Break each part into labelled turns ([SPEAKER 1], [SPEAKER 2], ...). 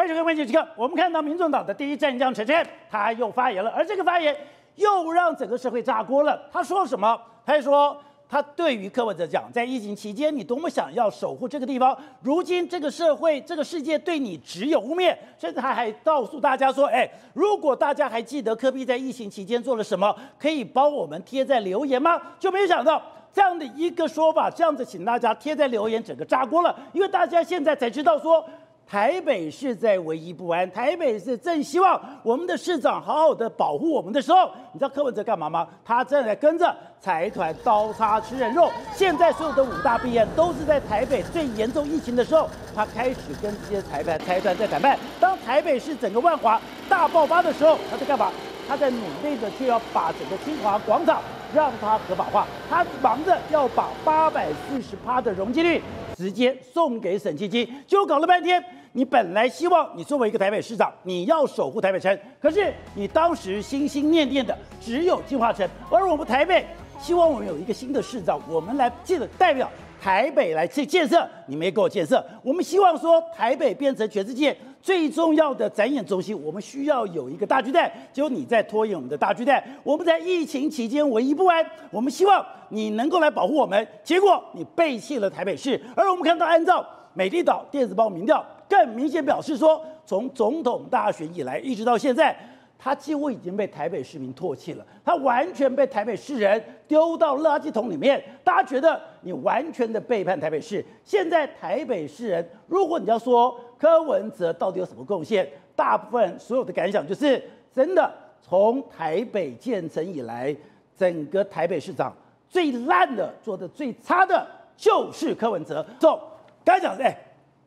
[SPEAKER 1] 欢迎收看《关键时刻》。我们看到民众党的第一战将陈晨，他又发言了，而这个发言又让整个社会炸锅了。他说什么？他说他对于柯文哲讲，在疫情期间，你多么想要守护这个地方，如今这个社会、这个世界对你只有污蔑，甚至他还告诉大家说：“哎，如果大家还记得柯比在疫情期间做了什么，可以帮我们贴在留言吗？”就没想到这样的一个说法，这样子请大家贴在留言，整个炸锅了，因为大家现在才知道说。台北市在唯一不安，台北市正希望我们的市长好好的保护我们的时候，你知道柯文哲干嘛吗？他正在跟着财团刀叉吃人肉。现在所有的五大弊案都是在台北最严重疫情的时候，他开始跟这些财团财团在谈判。当台北市整个万华大爆发的时候，他在干嘛？他在努力的去要把整个清华广场让它合法化，他忙着要把八百四十趴的容积率直接送给沈清清，就搞了半天。你本来希望你作为一个台北市长，你要守护台北城，可是你当时心心念念的只有进化城，而我们台北希望我们有一个新的市长，我们来记得代表台北来去建设，你没给我建设。我们希望说台北变成全世界最重要的展演中心，我们需要有一个大巨蛋，结果你在拖延我们的大巨蛋。我们在疫情期间唯一不安，我们希望你能够来保护我们，结果你背弃了台北市，而我们看到按照美丽岛电子报民调。更明显表示说，从总统大选以来一直到现在，他几乎已经被台北市民唾弃了，他完全被台北市人丢到垃圾桶里面。大家觉得你完全的背叛台北市。现在台北市人，如果你要说柯文哲到底有什么贡献，大部分所有的感想就是，真的从台北建成以来，整个台北市长最烂的、做的最差的就是柯文哲。走，刚才讲的。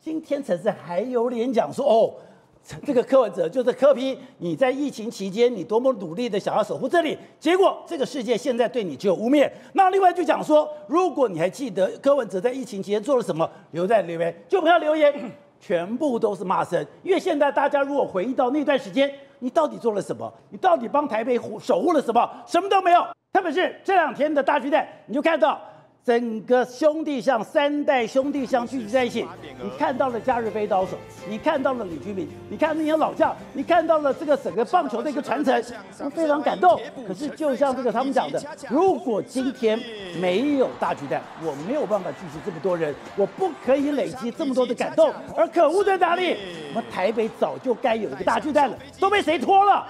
[SPEAKER 1] 今天陈志还有脸讲说哦，这个柯文哲就是柯批，你在疫情期间你多么努力的想要守护这里，结果这个世界现在对你只有污蔑。那另外就讲说，如果你还记得柯文哲在疫情期间做了什么，留在留言就不要留言，全部都是骂声。因为现在大家如果回忆到那段时间，你到底做了什么？你到底帮台北守护了什么？什么都没有。特别是这两天的大巨蛋，你就看到。整个兄弟像三代兄弟像聚集在一起，你看到了加日飞刀手，你看到了李居明，你看那些老将，你看到了这个整个棒球的一个传承，我非常感动。可是就像这个他们讲的，如果今天没有大巨蛋，我没有办法聚集这么多人，我不可以累积这么多的感动。而可恶在哪里？我们台北早就该有一个大巨蛋了，都被谁拖了？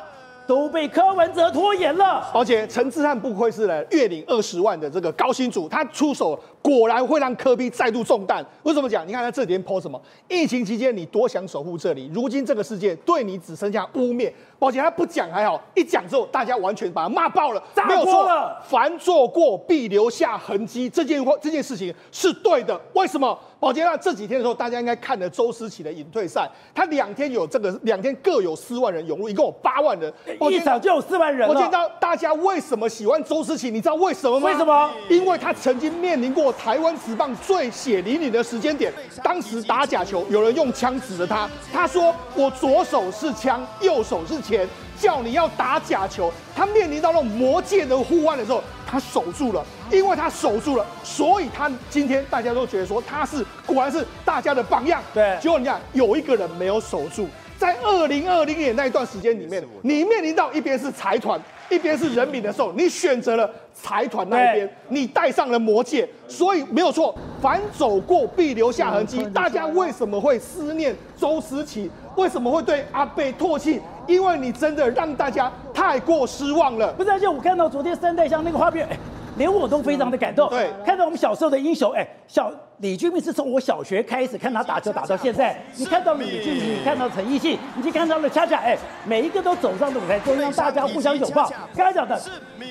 [SPEAKER 1] 都被柯文哲拖延了。
[SPEAKER 2] 而且陈志汉不愧是呢月领二十万的这个高薪主，他出手果然会让科比再度中弹。为什么讲？你看他这几天抛什么？疫情期间你多想守护这里，如今这个世界对你只剩下污蔑。而且他不讲还好，一讲之后大家完全把他骂爆了，
[SPEAKER 1] 没有错。
[SPEAKER 2] 凡做过必留下痕迹，这件话这件事情是对的。为什么？宝杰那这几天的时候，大家应该看了周思齐的隐退赛，他两天有这个两天各有四万人涌入，一共有八万人，
[SPEAKER 1] 一场就有四万人。
[SPEAKER 2] 我知道大家为什么喜欢周思齐，你知道为什么吗？
[SPEAKER 1] 为什么？
[SPEAKER 2] 因为他曾经面临过台湾职棒最血淋淋的时间点，当时打假球，有人用枪指着他，他说我左手是枪，右手是钱。叫你要打假球，他面临到那种魔界的呼唤的时候，他守住了，因为他守住了，所以他今天大家都觉得说他是果然是大家的榜样。
[SPEAKER 1] 对，
[SPEAKER 2] 结果你看有一个人没有守住，在二零二零年那一段时间里面，你面临到一边是财团，一边是人民的时候，你选择了财团那一边，你戴上了魔戒，所以没有错，凡走过必留下痕迹。大家为什么会思念周思齐？为什么会对阿贝唾弃？因为你真的让大家太过失望了。
[SPEAKER 1] 不是，而且我看到昨天三代香那个画面，哎，连我都非常的感动。
[SPEAKER 2] 对，
[SPEAKER 1] 看到我们小时候的英雄，哎，小李俊明是从我小学开始看他打球打到现在。你看到李俊明，你看到陈奕迅，你就看到了恰恰，哎，每一个都走上了舞台都让，大家互相拥抱。刚才讲的，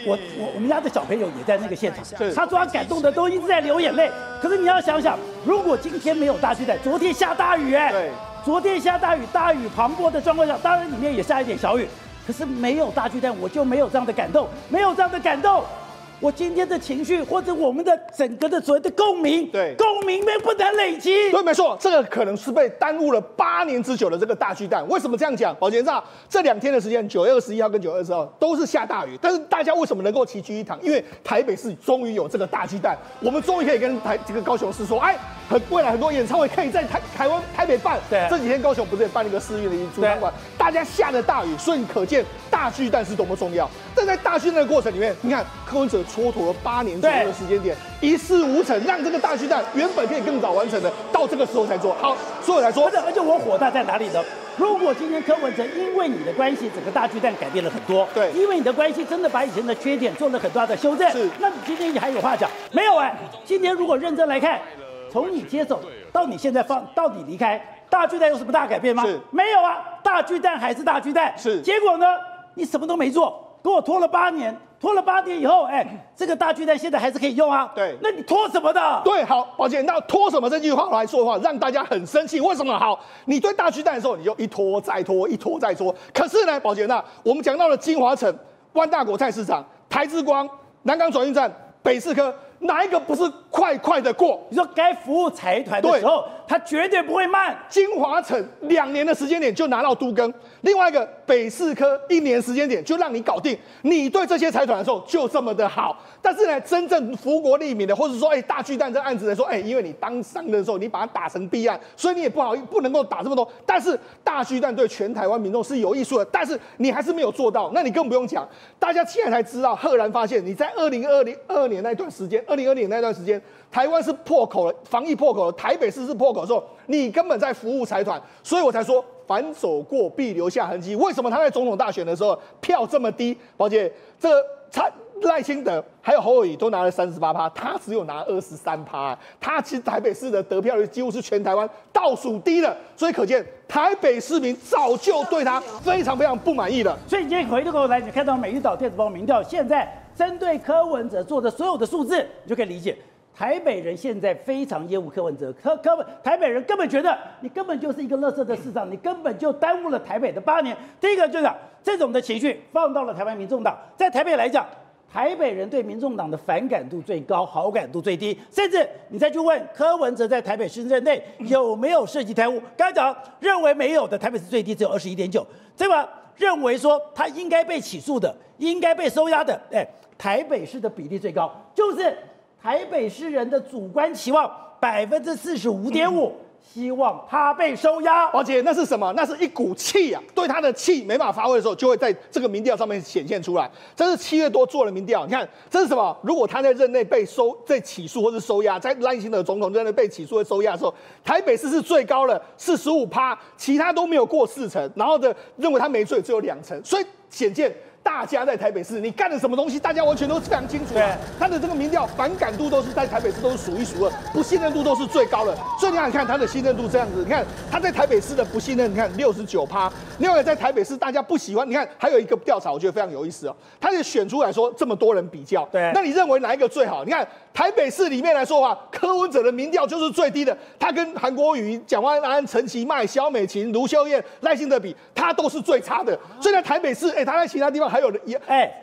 [SPEAKER 1] 我我我们家的小朋友也在那个现场，他说他感动的都一直在流眼泪。可是你要想想，如果今天没有大巨蛋，昨天下大雨，哎。昨天下大雨，大雨磅礴的状况下，当然里面也下一点小雨，可是没有大巨蛋，我就没有这样的感动，没有这样的感动，我今天的情绪或者我们的整个的所谓的共鸣，
[SPEAKER 2] 对
[SPEAKER 1] 共鸣没不能累积。
[SPEAKER 2] 对，没错，这个可能是被耽误了八年之久的这个大巨蛋。为什么这样讲？保杰长，这两天的时间，九月二十一号跟九月二十号都是下大雨，但是大家为什么能够齐聚一堂？因为台北市终于有这个大巨蛋，我们终于可以跟台这个高雄市说，哎，很未来很多演唱会可以在台台湾台北办。
[SPEAKER 1] 对
[SPEAKER 2] 这几天高雄不是也办了一个四月的一主场馆，大家下了大雨，所以可见大巨蛋是多么重要。但在大巨蛋的过程里面，你看柯文哲蹉跎了八年左右的时间点，一事无成，让这个大巨蛋原本可以更早完成的，到这个时候才做。好。所以我来说
[SPEAKER 1] 而，且而且我火大在哪里呢？如果今天柯文哲因为你的关系，整个大巨蛋改变了很多，
[SPEAKER 2] 对。
[SPEAKER 1] 因为你的关系真的把以前的缺点做了很大的修正，
[SPEAKER 2] 是。
[SPEAKER 1] 那你今天你还有话讲？没有哎、今天如果认真来看，从你接手到你现在放到你离开，大巨蛋有什么大改变吗？
[SPEAKER 2] 是？
[SPEAKER 1] 没有啊，大巨蛋还是大巨蛋，
[SPEAKER 2] 是。
[SPEAKER 1] 结果呢，你什么都没做，给我拖了八年。拖了八年以后，哎，这个大巨蛋现在还是可以用啊。
[SPEAKER 2] 对
[SPEAKER 1] 那你拖什么的？
[SPEAKER 2] 对，好，宝姐，那拖什么这句话来说的话，让大家很生气。为什么？好，你对大巨蛋的时候，你就一拖再拖，一拖再拖。可是呢，宝姐，那我们讲到了金华城、万大国菜市场、台之光、南港转运站、北四科，哪一个不是快快的过？
[SPEAKER 1] 你说该服务财团的时候，他绝对不会慢。
[SPEAKER 2] 金华城两年的时间点就拿到都更，另外一个北四科一年时间点就让你搞定。你对这些财团的时候就这么的好，但是呢，真正福国利民的，或者说哎大巨蛋这案子来说，哎，因为你当商的时候你把它打成弊案，所以你也不好不能够打这么多。但是大巨蛋对全台湾民众是有益处的，但是你还是没有做到，那你更不用讲。大家现在才知道，赫然发现你在二零二零二年那段时间，二零二零那段时间。台湾是破口了，防疫破口了，台北市是破口的时候，你根本在服务财团，所以我才说反走过必留下痕迹。为什么他在总统大选的时候票这么低？宝姐，这蔡赖清德还有侯友宜都拿了三十八趴，他只有拿二十三趴，他其实台北市的得票率几乎是全台湾倒数低的，所以可见台北市民早就对他非常非常不满意了。
[SPEAKER 1] 所以你今天回过头来，你看到美丽岛电子报民调现在针对柯文哲做的所有的数字，你就可以理解。台北人现在非常厌恶柯文哲，柯柯文台北人根本觉得你根本就是一个垃圾的市长，你根本就耽误了台北的八年。第一个就是这种的情绪放到了台湾民众党，在台北来讲，台北人对民众党的反感度最高，好感度最低，甚至你再去问柯文哲在台北市任内有没有涉及贪污，刚才讲认为没有的，台北市最低只有二十一点九，这个认为说他应该被起诉的，应该被收押的，哎，台北市的比例最高，就是台北市人的主观期望百分之四十五点五，希望他被收押。
[SPEAKER 2] 而且那是什么？那是一股气啊！对他的气没办法发挥的时候，就会在这个民调上面显现出来。这是七月多做的民调，你看这是什么？如果他在任内被收、被起诉或是收押，在赖清德总统任内被起诉或收押的时候，台北市是最高的，四十五趴，其他都没有过四成。然后的认为他没罪只有两成，所以显见。大家在台北市，你干了什么东西，大家完全都是非常清楚的、
[SPEAKER 1] 对
[SPEAKER 2] 他的这个民调反感度都是在台北市都是数一数二，不信任度都是最高的。所以你看，看他的信任度这样子，你看他在台北市的不信任，你看六十九趴。另外在台北市大家不喜欢，你看还有一个调查，我觉得非常有意思哦，他也选出来说这么多人比较，
[SPEAKER 1] 对
[SPEAKER 2] 那你认为哪一个最好？你看台北市里面来说的话，柯文哲的民调就是最低的，他跟韩国瑜、蒋万安、陈其迈、萧美琴、卢秀燕、赖幸德比，他都是最差的。所以在台北市，哎、他在其他地方还有人也
[SPEAKER 1] 哎，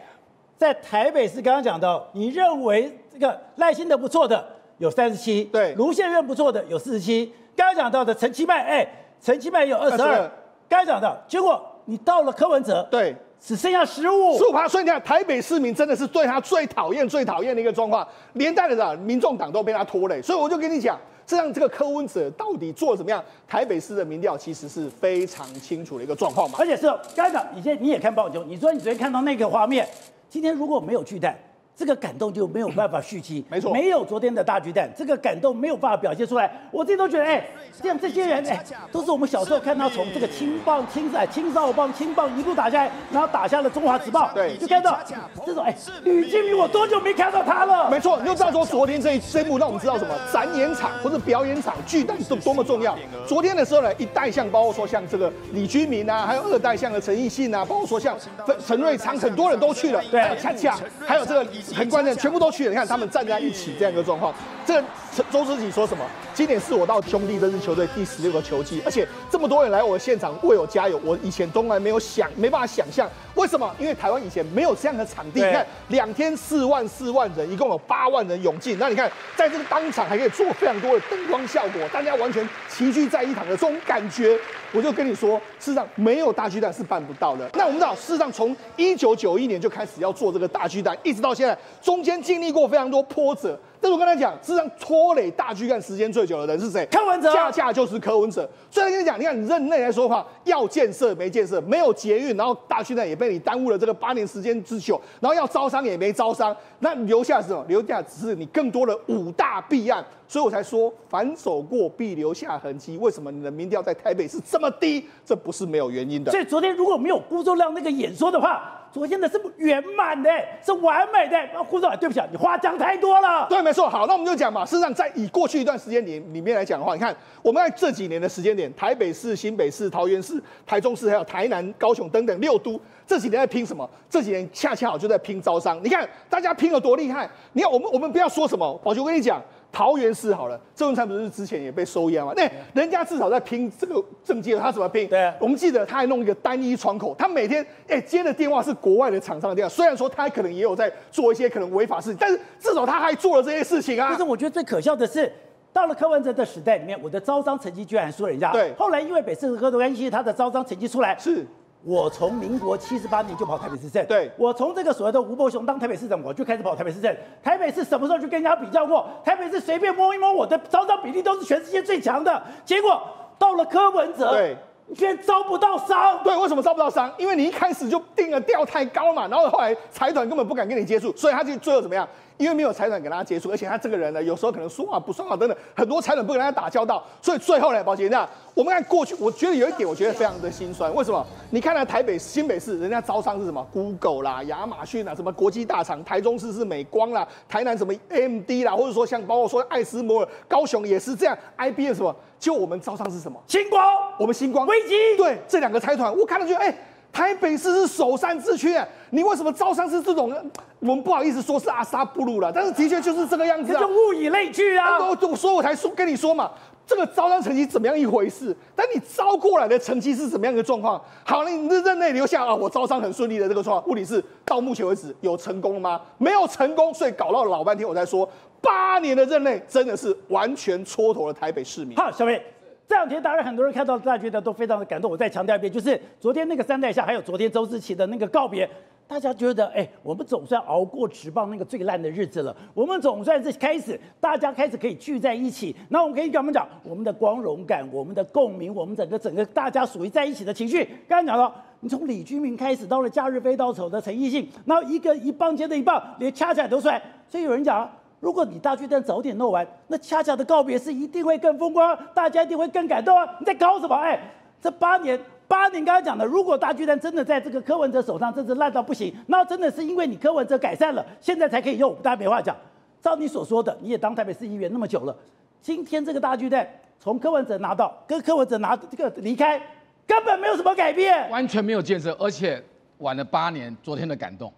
[SPEAKER 1] 在台北市刚刚讲到，你认为这个赖清德不错的有三十七，
[SPEAKER 2] 对
[SPEAKER 1] 卢宪院不错的有四十七，刚刚讲到的陈其迈，哎，陈其迈有二十
[SPEAKER 2] 22
[SPEAKER 1] 二，刚刚讲到，结果你到了柯文哲，
[SPEAKER 2] 对。
[SPEAKER 1] 只剩下十五
[SPEAKER 2] 十，五趴，所以你看台北市民真的是对他最讨厌、最讨厌的一个状况，连带的啥，民众党都被他拖累。所以我就跟你讲，这样这个柯文哲到底做怎么样？台北市的民调其实是非常清楚的一个状况嘛。
[SPEAKER 1] 而且是刚才你现在你也看报球，你说你昨天看到那个画面，今天如果没有巨蛋。这个感动就没有办法续期，
[SPEAKER 2] 没错
[SPEAKER 1] 没有昨天的大巨蛋，这个感动没有办法表现出来。我自己都觉得，哎，这样这些人，哎，都是我们小时候看到从这个青棒、青赛、青少棒、青棒一路打下来，然后打下了中华职棒，
[SPEAKER 2] 对
[SPEAKER 1] 就看到这种，哎，吕金明，我多久没看到他了？
[SPEAKER 2] 没错，你就知道说昨天这一这一幕让我们知道什么展演场或者表演场巨蛋是多么重要。昨天的时候呢，一代像包括说像这个李居明啊，还有二代像的陈奕迅啊，包括说像陈陈瑞昌，很多人都去了。
[SPEAKER 1] 对
[SPEAKER 2] 还有恰恰，还有这个很关键，全部都去了。你看他们站在一起这样一个状况。这个周思齐说什么？今年是我到兄弟这支球队第十六个球季，而且这么多人来我现场为我加油，我以前从来没有想，没办法想象。为什么？因为台湾以前没有这样的场地。你看，两天四万四万人，一共有八万人涌进。那你看，在这个当场还可以做非常多的灯光效果，大家完全齐聚在一堂的这种感觉，我就跟你说，事实上没有大巨蛋是办不到的。那我们知道，事实上从一九九一年就开始要做这个大巨蛋，一直到现在，中间经历过非常多波折。但是我跟他讲，事实上拖累大巨蛋时间最久的人是谁？
[SPEAKER 1] 柯文哲，
[SPEAKER 2] 恰恰就是柯文哲。所以跟你讲，你看你任内来说话，要建设没建设，没有捷运，然后大巨蛋也被你耽误了这个八年时间之久，然后要招商也没招商，那留下什么？留下只是你更多的五大弊案。所以我才说，反手过必留下痕迹。为什么你的民调在台北是这么低？这不是没有原因的。
[SPEAKER 1] 所以昨天如果没有辜仲亮那个演说的话。昨天的是圆满的，是完美的。那胡总，对不起啊，你话讲太多了。
[SPEAKER 2] 对，没错。好，那我们就讲嘛。事实上，在以过去一段时间里里面来讲的话，你看我们在这几年的时间点，台北市、新北市、桃园市、台中市，还有台南、高雄等等六都，这几年在拼什么？这几年恰恰好就在拼招商。你看大家拼了多厉害。你看我们我们不要说什么，宝球，我跟你讲。桃园市好了，郑文灿不是之前也被收押吗？那人家至少在拼这个政界，他怎么拼？
[SPEAKER 1] 对，
[SPEAKER 2] 我们记得他还弄一个单一窗口，他每天哎接的电话是国外的厂商的电话，虽然说他可能也有在做一些可能违法事情，但是至少他还做了这些事情啊。
[SPEAKER 1] 但是我觉得最可笑的是，到了柯文哲的时代里面，我的招商成绩居然输人家。
[SPEAKER 2] 对，
[SPEAKER 1] 后来因为北市科的关系，他的招商成绩出来
[SPEAKER 2] 是。
[SPEAKER 1] 我从民国七十八年就跑台北市政，
[SPEAKER 2] 对
[SPEAKER 1] 我从这个所谓的吴伯雄当台北市长，我就开始跑台北市政。台北市什么时候去跟人家比较过？台北市随便摸一摸，我的招商比例都是全世界最强的。结果到了柯文哲，
[SPEAKER 2] 对，
[SPEAKER 1] 居然招不到商。
[SPEAKER 2] 对，为什么招不到商？因为你一开始就定了调太高嘛，然后后来财团根本不敢跟你接触，所以他就最后怎么样？因为没有财产跟他接触，而且他这个人呢，有时候可能说话不算话等等，很多财产不跟他打交道，所以最后呢，宝杰那我们看过去，我觉得有一点，我觉得非常的心酸。为什么？你看到台北新北市，人家招商是什么？Google 啦、亚马逊啦，什么国际大厂；台中市是美光啦，台南什么 AMD 啦，或者说像包括说艾斯摩尔，高雄也是这样，IBM 什么？就我们招商是什么？
[SPEAKER 1] 星光，
[SPEAKER 2] 我们星光，
[SPEAKER 1] 危机。
[SPEAKER 2] 对，这两个财团，我看了觉得，哎。台北市是首善之区，你为什么招商是这种？我们不好意思说是阿萨布鲁了，但是的确就是这个样子啊，
[SPEAKER 1] 就物以类聚啊。
[SPEAKER 2] 所以我才说跟你说嘛，这个招商成绩怎么样一回事？但你招过来的成绩是怎么样的状况？好，你你任内留下啊，我招商很顺利的这个状况，问题是到目前为止有成功吗？没有成功，所以搞到老半天，我才说八年的任内真的是完全蹉跎了台北市民。
[SPEAKER 1] 好，小妹。这两天，当然很多人看到大家觉得都非常的感动。我再强调一遍，就是昨天那个三代下，还有昨天周志奇的那个告别，大家觉得，哎，我们总算熬过职棒那个最烂的日子了。我们总算是开始，大家开始可以聚在一起。那我们可以跟我们讲，我们的光荣感、我们的共鸣、我们整个整个大家属于在一起的情绪。刚刚讲到，你从李居明开始，到了假日飞刀手的陈奕迅，然后一个一棒接着一棒，连掐起来都帅。所以有人讲。如果你大巨蛋早点弄完，那恰恰的告别是一定会更风光，大家一定会更感动啊！你在搞什么？哎，这八年八年，刚刚讲的，如果大巨蛋真的在这个柯文哲手上，真是烂到不行，那真的是因为你柯文哲改善了，现在才可以用。大家没话讲。照你所说的，你也当台北市议员那么久了，今天这个大巨蛋从柯文哲拿到，跟柯文哲拿这个离开，根本没有什么改变，
[SPEAKER 3] 完全没有建设，而且晚了八年。昨天的感动，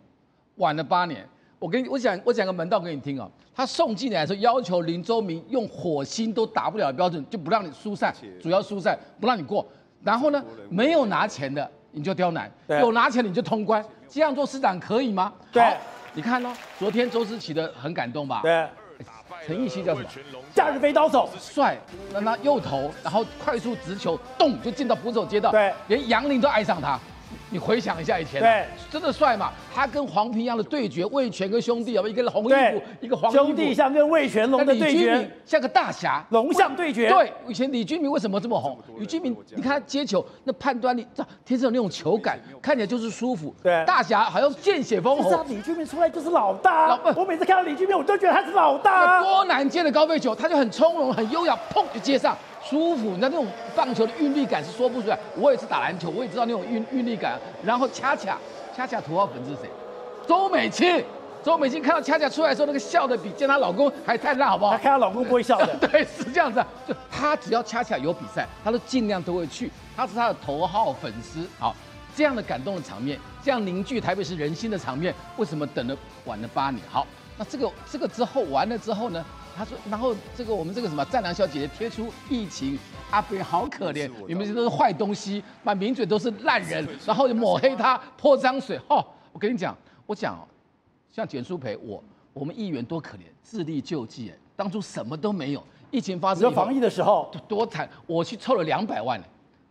[SPEAKER 3] 晚了八年。我跟你我讲我讲个门道给你听哦。他送进来的时候要求林周明用火星都达不了的标准，就不让你疏散，主要疏散不让你过。然后呢，没有拿钱的你就刁难，有拿钱的你就通关。这样做市长可以吗？
[SPEAKER 1] 对，
[SPEAKER 3] 你看哦，昨天周思齐的很感动吧？
[SPEAKER 1] 对，
[SPEAKER 3] 陈奕迅叫什么？
[SPEAKER 1] 夏日飞刀手，
[SPEAKER 3] 帅，让他右投，然后快速直球，动就进到捕手街道，
[SPEAKER 1] 对，
[SPEAKER 3] 连杨林都爱上他。你回想一下以前，
[SPEAKER 1] 对，
[SPEAKER 3] 真的帅嘛？他跟黄平一样的对决，魏全跟兄弟啊，一个红衣服，一个黄衣
[SPEAKER 1] 服，兄弟像跟魏全龙的对决，
[SPEAKER 3] 像个大侠，
[SPEAKER 1] 龙象对决。
[SPEAKER 3] 对，以前李俊明为什么这么红？李俊明，你看他接球那判断力，这天生有那种球感，看起来就是舒服。
[SPEAKER 1] 对，
[SPEAKER 3] 大侠好像见血封喉。
[SPEAKER 1] 李俊明出来就是老大，我每次看到李俊明，我都觉得他是老大。
[SPEAKER 3] 多难接的高飞球，他就很从容、很优雅，砰就接上。舒服，你知道那种棒球的韵律感是说不出来。我也是打篮球，我也知道那种韵韵律感。然后恰恰恰恰头号粉是谁？周美青。周美青看到恰恰出来的时候，那个笑的比见她老公还灿烂，好不好？
[SPEAKER 1] 她看她老公不会笑的。
[SPEAKER 3] 对，是这样子。就她只要恰恰有比赛，她都尽量都会去。她是她的头号粉丝。好，这样的感动的场面，这样凝聚台北市人心的场面，为什么等了晚了八年？好，那这个这个之后完了之后呢？他说，然后这个我们这个什么战狼小姐姐贴出疫情，阿飞好可怜，你们这都是坏东西，满名嘴都是烂人，然后就抹黑他泼脏水。哦，我跟你讲，我讲哦，像简淑培，我我们议员多可怜，自力救济，哎，当初什么都没有，疫情发生，
[SPEAKER 1] 防疫的时候
[SPEAKER 3] 多惨，我去凑了两百万。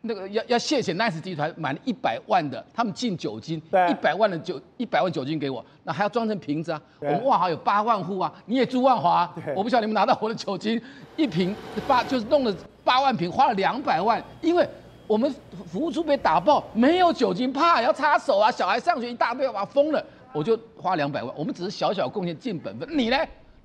[SPEAKER 3] 那个要要谢谢 Nice 集团买了一百万的，他们进酒精，一百万的酒一百万酒精给我，那还要装成瓶子啊。我们万华有八万户啊，你也住万华，我不晓得你们拿到我的酒精一瓶八就是弄了八万瓶，花了两百万，因为我们服务处被打爆，没有酒精，怕要擦手啊，小孩上学一大堆要把它封了，我就花两百万，我们只是小小贡献尽本分，你呢？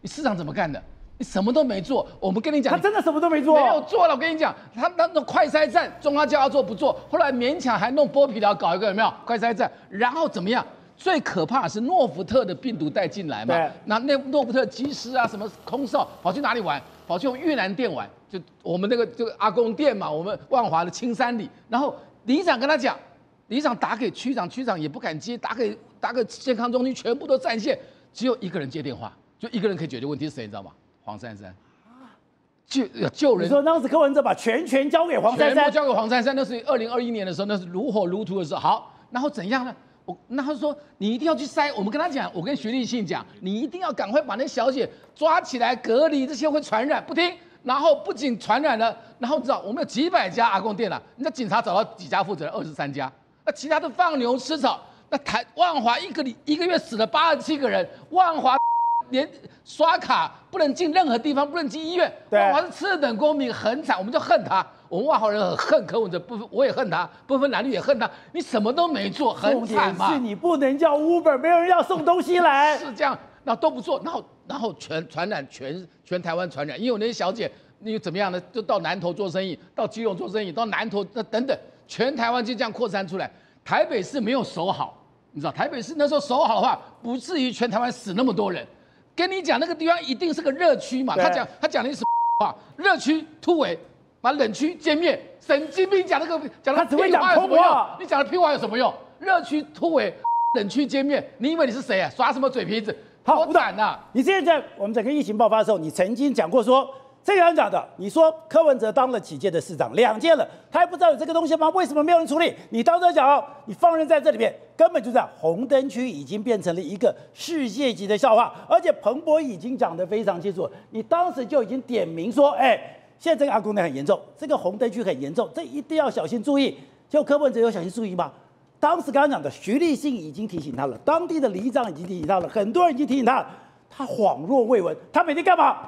[SPEAKER 3] 你市场怎么干的？你什么都没做，我们跟你讲，
[SPEAKER 1] 他真的什么都没做，
[SPEAKER 3] 没有做了。我跟你讲，他那种快筛站，中央叫他做不做，后来勉强还弄剥皮寮搞一个有没有快筛站，然后怎么样？最可怕的是诺福特的病毒带进来嘛？那那诺福特机师啊，什么空少跑去哪里玩？跑去越南店玩，就我们那个这个阿公店嘛，我们万华的青山里。然后里长跟他讲，里长打给区长，区长也不敢接，打给打给健康中心，全部都占线，只有一个人接电话，就一个人可以解决问题，是谁你知道吗？黄珊珊救救人。
[SPEAKER 1] 你说当时柯文哲把全权交给黄珊珊，全部
[SPEAKER 3] 交给黄珊珊，那是二零二一年的时候，那是如火如荼的时候。好，然后怎样呢？我那他说你一定要去筛，我们跟他讲，我跟徐立信讲，你一定要赶快把那小姐抓起来隔离，这些会传染，不听。然后不仅传染了，然后知道我们有几百家阿公店了，那警察找到几家负责人，二十三家，那其他的放牛吃草。那台万华一个里一个月死了八十七个人，万华。连刷卡不能进任何地方，不能进医院。万华是次等公民，很惨，我们就恨他。我们万华人很恨柯文哲，不，我也恨他，不分男女也恨他。你什么都没做，很惨嘛。
[SPEAKER 1] 是你不能叫 Uber，没有人要送东西来。
[SPEAKER 3] 是这样，那都不做，然后然后全传染，全全台湾传染。因为那些小姐，你怎么样呢？就到南投做生意，到基隆做生意，到南投那等等，全台湾就这样扩散出来。台北市没有守好，你知道，台北市那时候守好的话，不至于全台湾死那么多人。跟你讲，那个地方一定是个热区嘛？他讲他讲的是什么话？热区突围，把冷区歼灭。神经病讲那个讲的屁话有什么用？你讲的屁话有什么用？热区突围，冷区歼灭。你以为你是谁啊？耍什么嘴皮子？好胆呐！
[SPEAKER 1] 你现在在我们整个疫情爆发的时候，你曾经讲过说。这样讲的，你说柯文哲当了几届的市长，两届了，他还不知道有这个东西吗？为什么没有人处理？你当时讲哦，你放任在这里面，根本就在。红灯区已经变成了一个世界级的笑话，而且彭博已经讲得非常清楚，你当时就已经点名说，哎，现在这个阿公呢很严重，这个红灯区很严重，这一定要小心注意。就柯文哲有小心注意吗？当时刚刚讲的徐立信已经提醒他了，当地的里长已经提醒他了，很多人已经提醒他了，他恍若未闻，他每天干嘛？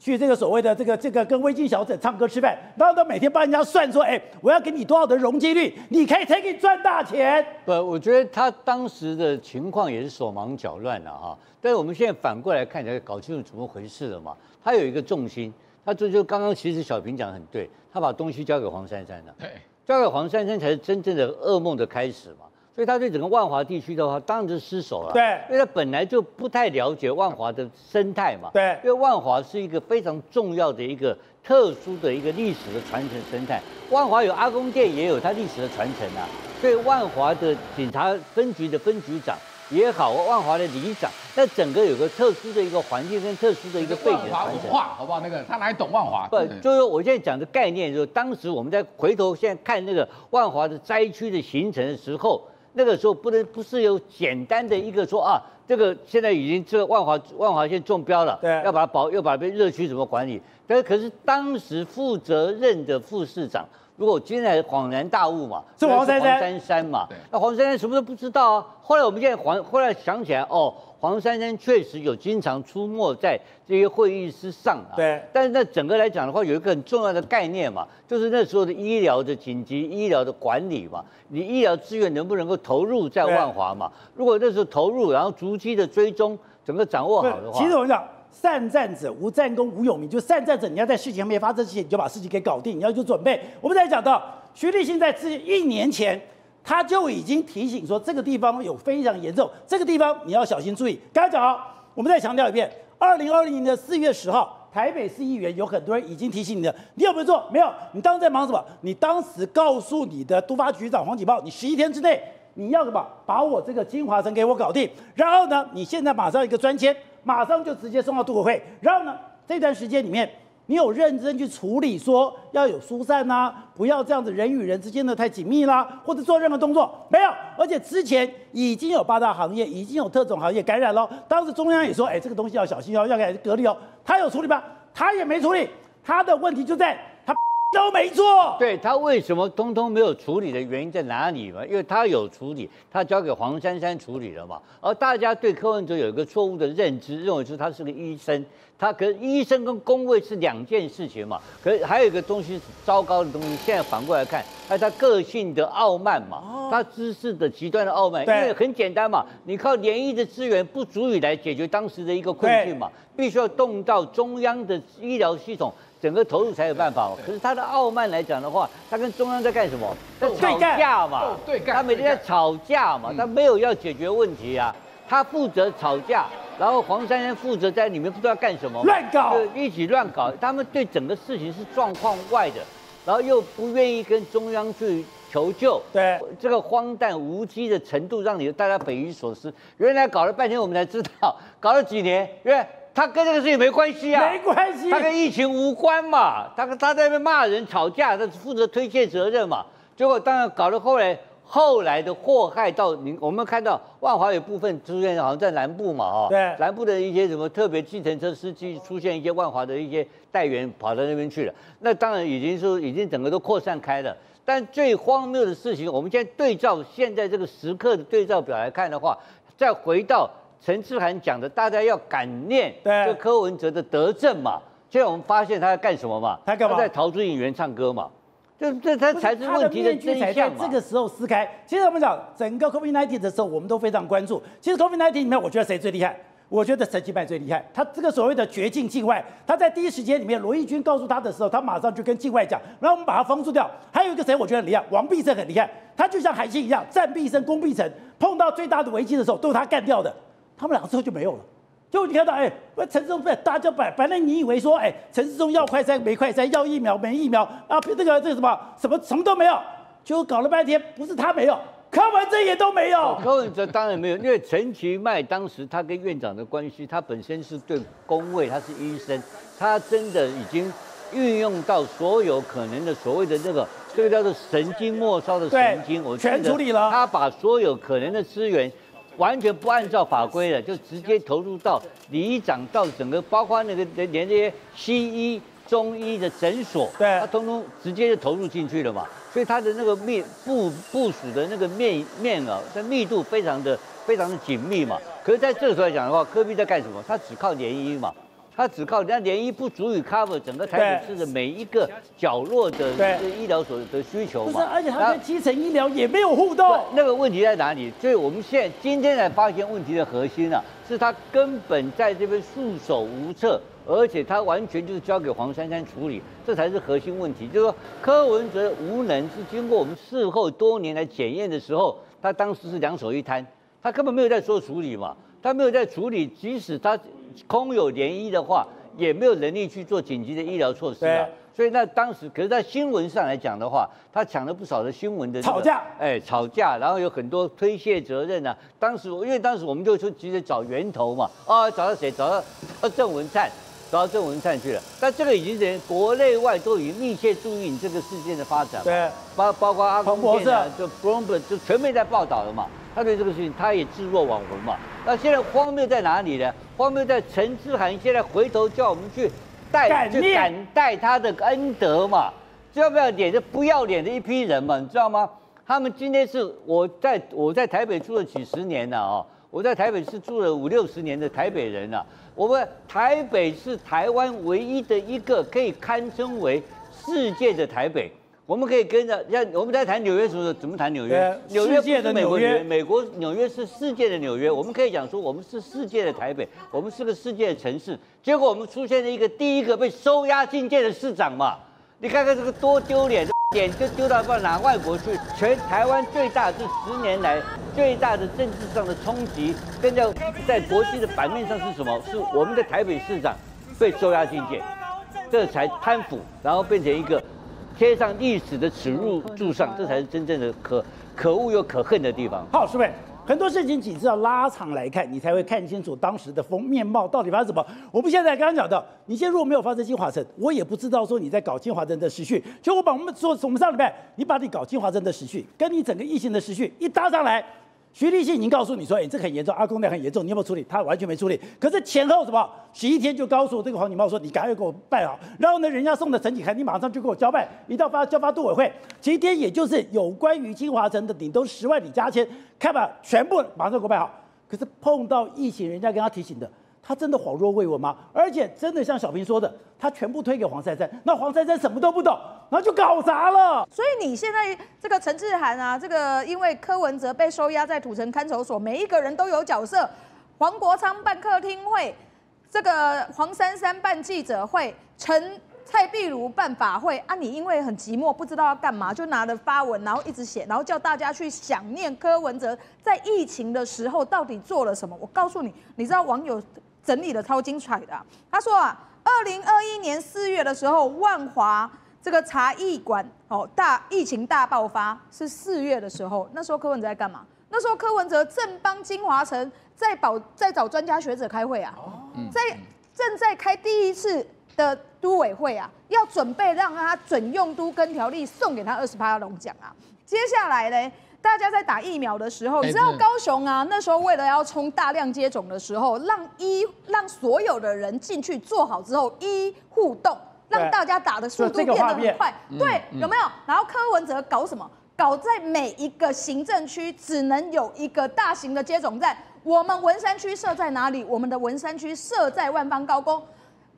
[SPEAKER 1] 去这个所谓的这个这个跟微信小姐唱歌吃饭，然后他每天帮人家算说，哎，我要给你多少的容积率，你可以才可以赚大钱。
[SPEAKER 4] 不，我觉得他当时的情况也是手忙脚乱的哈。但是我们现在反过来看起来，搞清楚怎么回事了嘛？他有一个重心，他这就刚刚其实小平讲的很对，他把东西交给黄珊珊了，
[SPEAKER 3] 对，
[SPEAKER 4] 交给黄珊珊才是真正的噩梦的开始嘛。所以他对整个万华地区的话，当然是失手了。
[SPEAKER 1] 对，
[SPEAKER 4] 因为他本来就不太了解万华的生态嘛。
[SPEAKER 1] 对，
[SPEAKER 4] 因为万华是一个非常重要的一个特殊的一个历史的传承生态。万华有阿公店，也有它历史的传承啊。所以万华的警察分局的分局长也好，万华的里长，那整个有个特殊的一个环境跟特殊的一个背景传承。
[SPEAKER 3] 化好不好？那个他哪里懂万华？
[SPEAKER 4] 不，就是我现在讲的概念，就是当时我们在回头现在看那个万华的灾区的形成的时候。那个时候不能不是有简单的一个说啊，这个现在已经这个万华万华县中标了，
[SPEAKER 1] 对，
[SPEAKER 4] 要把它保，要把被热区怎么管理？但是可是当时负责任的副市长，如果我今天恍然大悟嘛，
[SPEAKER 1] 是黄珊
[SPEAKER 4] 珊嘛，那黄珊珊什么都不知道啊。后来我们现在黄后来想起来哦。黄珊珊确实有经常出没在这些会议室上啊，
[SPEAKER 1] 对。
[SPEAKER 4] 但是那整个来讲的话，有一个很重要的概念嘛，就是那时候的医疗的紧急医疗的管理嘛，你医疗资源能不能够投入在万华嘛？如果那时候投入，然后逐期的追踪，整个掌握好的话，
[SPEAKER 1] 其实我们讲善战者无战功无勇名，就善战者你要在事情还没发生之前你就把事情给搞定，你要去准备。我们再讲到徐立新在之一年前。他就已经提醒说，这个地方有非常严重，这个地方你要小心注意。刚才讲，我们再强调一遍，二零二零年的四月十号，台北市议员有很多人已经提醒你了，你有没有做？没有。你当时在忙什么？你当时告诉你的督发局长黄锦豹，你十一天之内你要什么？把我这个金华城给我搞定。然后呢，你现在马上一个专签，马上就直接送到渡口会。然后呢，这段时间里面。你有认真去处理，说要有疏散呐，不要这样子人与人之间的太紧密啦，或者做任何动作没有？而且之前已经有八大行业，已经有特种行业感染了，当时中央也说，哎，这个东西要小心哦，要给隔离哦。他有处理吗？他也没处理。他的问题就在都没做。
[SPEAKER 4] 对他为什么通通没有处理的原因在哪里嘛？因为他有处理，他交给黄珊珊处理了嘛。而大家对柯文哲有一个错误的认知，认为说他是个医生。他可是医生跟工位是两件事情嘛？可是还有一个东西是糟糕的东西。现在反过来看，他他个性的傲慢嘛，他知识的极端的傲慢。因为很简单嘛，你靠联医的资源不足以来解决当时的一个困境嘛，必须要动到中央的医疗系统整个投入才有办法。可是他的傲慢来讲的话，他跟中央在干什么？在吵架嘛，
[SPEAKER 3] 对
[SPEAKER 4] 他每天在吵架嘛，他没有要解决问题啊，他负责吵架。然后黄珊珊负责在里面不知道干什么，
[SPEAKER 1] 乱搞，
[SPEAKER 4] 一起乱搞。他们对整个事情是状况外的，然后又不愿意跟中央去求救。
[SPEAKER 1] 对，
[SPEAKER 4] 这个荒诞无稽的程度，让你大家匪夷所思。原来搞了半天，我们才知道，搞了几年，因为他跟这个事情没关系啊，
[SPEAKER 1] 没关系，
[SPEAKER 4] 他跟疫情无关嘛。他他在那边骂人吵架，他负责推卸责任嘛。结果当然搞到后来。后来的祸害到您，我们看到万华有部分出现，好像在南部嘛，哈，
[SPEAKER 1] 对，
[SPEAKER 4] 南部的一些什么特别计程车司机出现一些万华的一些代员跑到那边去了，那当然已经是已经整个都扩散开了。但最荒谬的事情，我们现在对照现在这个时刻的对照表来看的话，再回到陈志涵讲的，大家要感念这柯文哲的德政嘛。现在我们发现他在干什么嘛？
[SPEAKER 1] 他干嘛？
[SPEAKER 4] 在陶朱影园唱歌嘛。这这他才是问题的真相
[SPEAKER 1] 这个时候撕开，其实我们讲整个 COVID-19 的时候，我们都非常关注。其实 COVID-19 里面，我觉得谁最厉害？我觉得陈其迈最厉害。他这个所谓的绝境境外，他在第一时间里面，罗毅军告诉他的时候，他马上就跟境外讲，然后我们把他封住掉。还有一个谁？我觉得很厉害，王必胜很厉害。他就像海星一样，战必胜，攻必成。碰到最大的危机的时候，都是他干掉的。他们两个之后就没有了。就你看到，哎，陈世忠被大家摆，反正你以为说，哎，陈世忠要快筛没快筛，要疫苗没疫苗啊，这个这个什么什么什么都没有，就搞了半天，不是他没有，柯文哲也都没有。
[SPEAKER 4] 柯文哲当然没有，因为陈其迈当时他跟院长的关系，他本身是对工位，他是医生，他真的已经运用到所有可能的所谓的这个，这个叫做神经末梢的神经，
[SPEAKER 1] 我全处理了，
[SPEAKER 4] 他把所有可能的资源。完全不按照法规的，就直接投入到里长到整个，包括那个连这些西医、中医的诊所，
[SPEAKER 1] 对，
[SPEAKER 4] 他通通直接就投入进去了嘛。所以他的那个面部部署的那个面面啊，的密度非常的非常的紧密嘛。可是在这个时候来讲的话，科比在干什么？他只靠联医嘛。他只靠人家联医不足以 cover 整个台北市的每一个角落的医疗所的需求嘛？
[SPEAKER 1] 不是，而且他跟基层医疗也没有互动。
[SPEAKER 4] 那个问题在哪里？所以我们现在今天才发现问题的核心啊，是他根本在这边束手无策，而且他完全就是交给黄珊珊处理，这才是核心问题。就是说柯文哲无能是经过我们事后多年来检验的时候，他当时是两手一摊，他根本没有在做处理嘛，他没有在处理，即使他。空有涟漪的话，也没有能力去做紧急的医疗措施啊。所以那当时，可是，在新闻上来讲的话，他抢了不少的新闻的
[SPEAKER 1] 吵架，
[SPEAKER 4] 哎，吵架，然后有很多推卸责任啊。当时，因为当时我们就说急着找源头嘛，啊，找到谁？找到郑文灿，找到郑文灿去了。但这个已经连国内外都已经密切注意你这个事件的发展，
[SPEAKER 1] 对，
[SPEAKER 4] 包包括阿公电啊，就 Bloomberg 就全面在报道了嘛。他对这个事情，他也置若罔闻嘛。那现在荒谬在哪里呢？荒谬在陈志涵现在回头叫我们去
[SPEAKER 1] 带
[SPEAKER 4] 去感戴他的恩德嘛？这要不要脸？这不要脸的一批人嘛，你知道吗？他们今天是我在我在台北住了几十年了啊，我在台北是住了五六十年的台北人了。我们台北是台湾唯一的一个可以堪称为世界的台北。我们可以跟着像我们在谈纽约时候怎么谈纽约？
[SPEAKER 1] 纽约不是美国纽约，
[SPEAKER 4] 美国纽约是世界的纽约。我们可以讲说我们是世界的台北，我们是个世界的城市。结果我们出现了一个第一个被收押进监的市长嘛？你看看这个多丢脸，脸就丢到哪外国去？全台湾最大这十年来最大的政治上的冲击，跟在在国际的版面上是什么？是我们的台北市长被收押进监，这才贪腐，然后变成一个贴上历史的耻辱柱上，这才是真正的可可恶又可恨的地方。
[SPEAKER 1] 好，师妹，很多事情只是要拉长来看，你才会看清楚当时的风面貌到底发生什么。我们现在刚刚讲到，你现在如果没有发生金华城，我也不知道说你在搞金华城的时序。就我把我们说，我们上礼拜你把你搞金华城的时序，跟你整个疫情的时序一搭上来。徐立新已经告诉你说，哎，这很严重，阿公那很严重，你有没有处理？他完全没处理。可是前后什么徐一天就告诉这个黄锦茂说，你赶快给我办好。然后呢，人家送的陈启涵，你马上就给我交办，一到发交发杜委会。今天也就是有关于金华城的顶都十万里加签，看吧，全部马上给我办好。可是碰到疫情，人家跟他提醒的。他真的恍若未闻吗？而且真的像小平说的，他全部推给黄珊珊，那黄珊珊什么都不懂，然后就搞砸了。
[SPEAKER 5] 所以你现在这个陈志涵啊，这个因为柯文哲被收押在土城看守所，每一个人都有角色。黄国昌办客厅会，这个黄珊珊办记者会，陈蔡壁如办法会啊。你因为很寂寞，不知道要干嘛，就拿着发文，然后一直写，然后叫大家去想念柯文哲在疫情的时候到底做了什么。我告诉你，你知道网友。整理的超精彩的，他说啊，二零二一年四月的时候，万华这个茶艺馆哦大疫情大爆发是四月的时候，那时候柯文哲在干嘛？那时候柯文哲正帮金华城在保在找专家学者开会啊，在正在开第一次的都委会啊，要准备让他准用都跟条例送给他二十八龙奖啊，接下来呢？大家在打疫苗的时候，你知道高雄啊？那时候为了要冲大量接种的时候，让医让所有的人进去做好之后，医互动，让大家打的速度变得很快。对，有没有？然后柯文哲搞什么？搞在每一个行政区只能有一个大型的接种站。我们文山区设在哪里？我们的文山区设在万方高工。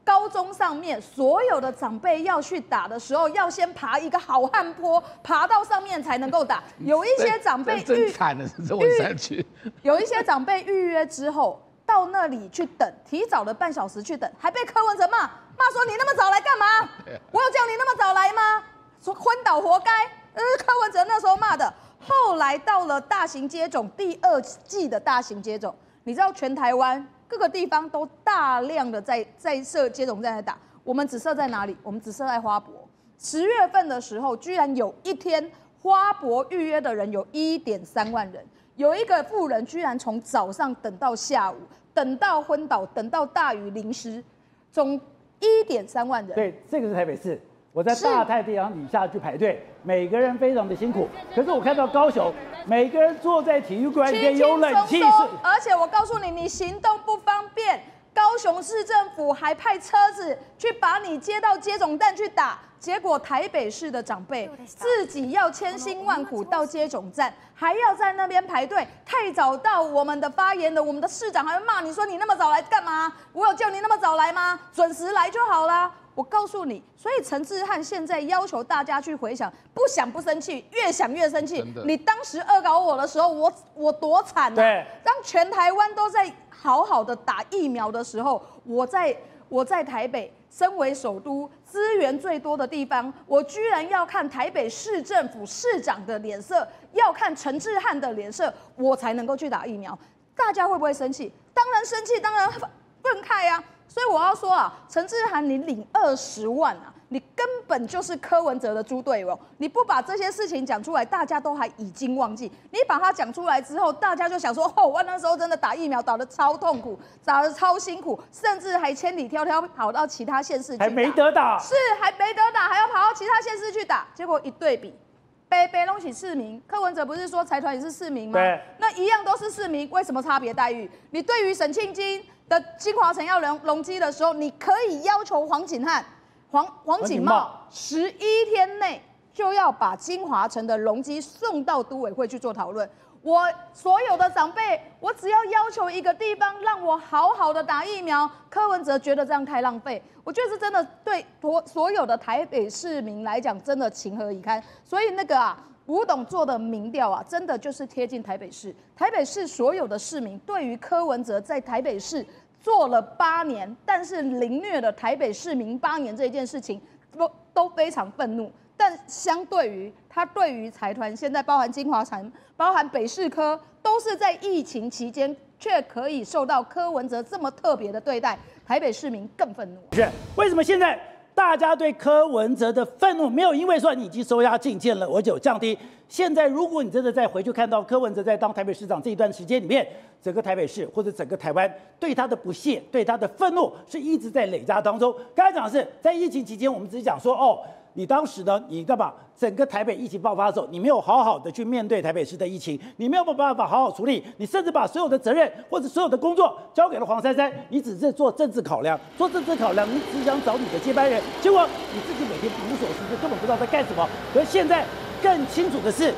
[SPEAKER 5] 高中上面所有的长辈要去打的时候，要先爬一个好汉坡，爬到上面才能够打。有一些长辈
[SPEAKER 3] 预
[SPEAKER 5] 有一些长辈预约之后到那里去等，提早了半小时去等，还被柯文哲骂，骂说你那么早来干嘛？我有叫你那么早来吗？说昏倒活该。呃，柯文哲那时候骂的。后来到了大型接种第二季的大型接种，你知道全台湾。各个地方都大量的在在设接种站在打，我们只设在哪里？我们只设在花博。十月份的时候，居然有一天花博预约的人有一点三万人，有一个妇人居然从早上等到下午，等到昏倒，等到大雨淋湿，总一点三万人。
[SPEAKER 1] 对，这个是台北市。我在大太阳底下去排队，每个人非常的辛苦。可是我看到高雄，每个人坐在体育馆里面有冷气，
[SPEAKER 5] 而且我告诉你，你行动不方便，高雄市政府还派车子去把你接到接种站去打。结果台北市的长辈自己要千辛万苦到接种站，还要在那边排队，太早到，我们的发言的我们的市长还会骂你说你那么早来干嘛？我有叫你那么早来吗？准时来就好啦。我告诉你，所以陈志汉现在要求大家去回想，不想不生气，越想越生气。你当时恶搞我的时候，我我多惨啊！让全台湾都在好好的打疫苗的时候，我在我在台北，身为首都资源最多的地方，我居然要看台北市政府市长的脸色，要看陈志汉的脸色，我才能够去打疫苗。大家会不会生气？当然生气，当然愤慨呀！所以我要说啊，陈志涵，你领二十万啊，你根本就是柯文哲的猪队友。你不把这些事情讲出来，大家都还已经忘记。你把它讲出来之后，大家就想说，哦，我那时候真的打疫苗打的超痛苦，打的超辛苦，甚至还千里迢迢跑到其他县市去
[SPEAKER 1] 还没得打，
[SPEAKER 5] 是还没得打，还要跑到其他县市去打。结果一对比，北北隆起市民，柯文哲不是说财团也是市民吗？
[SPEAKER 1] 对，
[SPEAKER 5] 那一样都是市民，为什么差别待遇？你对于沈庆金？的金华城要容容积的时候，你可以要求黄景汉、黄黄景茂十一天内就要把金华城的容积送到都委会去做讨论。我所有的长辈，我只要要求一个地方让我好好的打疫苗。柯文哲觉得这样太浪费，我觉得是真的对所所有的台北市民来讲，真的情何以堪。所以那个啊，吴董做的民调啊，真的就是贴近台北市。台北市所有的市民对于柯文哲在台北市。做了八年，但是凌虐了台北市民八年这件事情，都都非常愤怒。但相对于他对于财团，现在包含金华城、包含北市科，都是在疫情期间却可以受到柯文哲这么特别的对待，台北市民更愤怒。
[SPEAKER 1] 是为什么现在大家对柯文哲的愤怒没有因为说你已经收押进监了而就降低？现在如果你真的再回去看到柯文哲在当台北市长这一段时间里面，整个台北市或者整个台湾对他的不屑、对他的愤怒是一直在累加当中。刚才讲的是在疫情期间，我们只是讲说哦。你当时呢？你干嘛？整个台北疫情爆发的时候，你没有好好的去面对台北市的疫情，你没有办法好好处理，你甚至把所有的责任或者所有的工作交给了黄珊珊，你只是做政治考量，做政治考量，你只想找你的接班人，结果你自己每天无所事事，根本不知道在干什么。可是现在更清楚的是，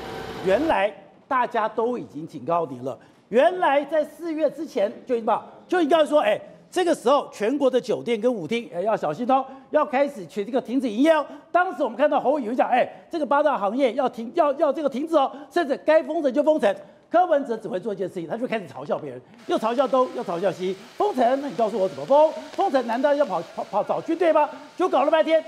[SPEAKER 1] 原来大家都已经警告你了，原来在四月之前就应该就应该说，哎。这个时候，全国的酒店跟舞厅，哎，要小心哦，要开始去这个停止营业哦。当时我们看到侯友谊讲，哎，这个八大行业要停，要要这个停止哦，甚至该封城就封城。柯文哲只会做一件事情，他就开始嘲笑别人，又嘲笑东，又嘲笑西。封城，那你告诉我怎么封？封城难道要跑跑跑找军队吗？就搞了半天，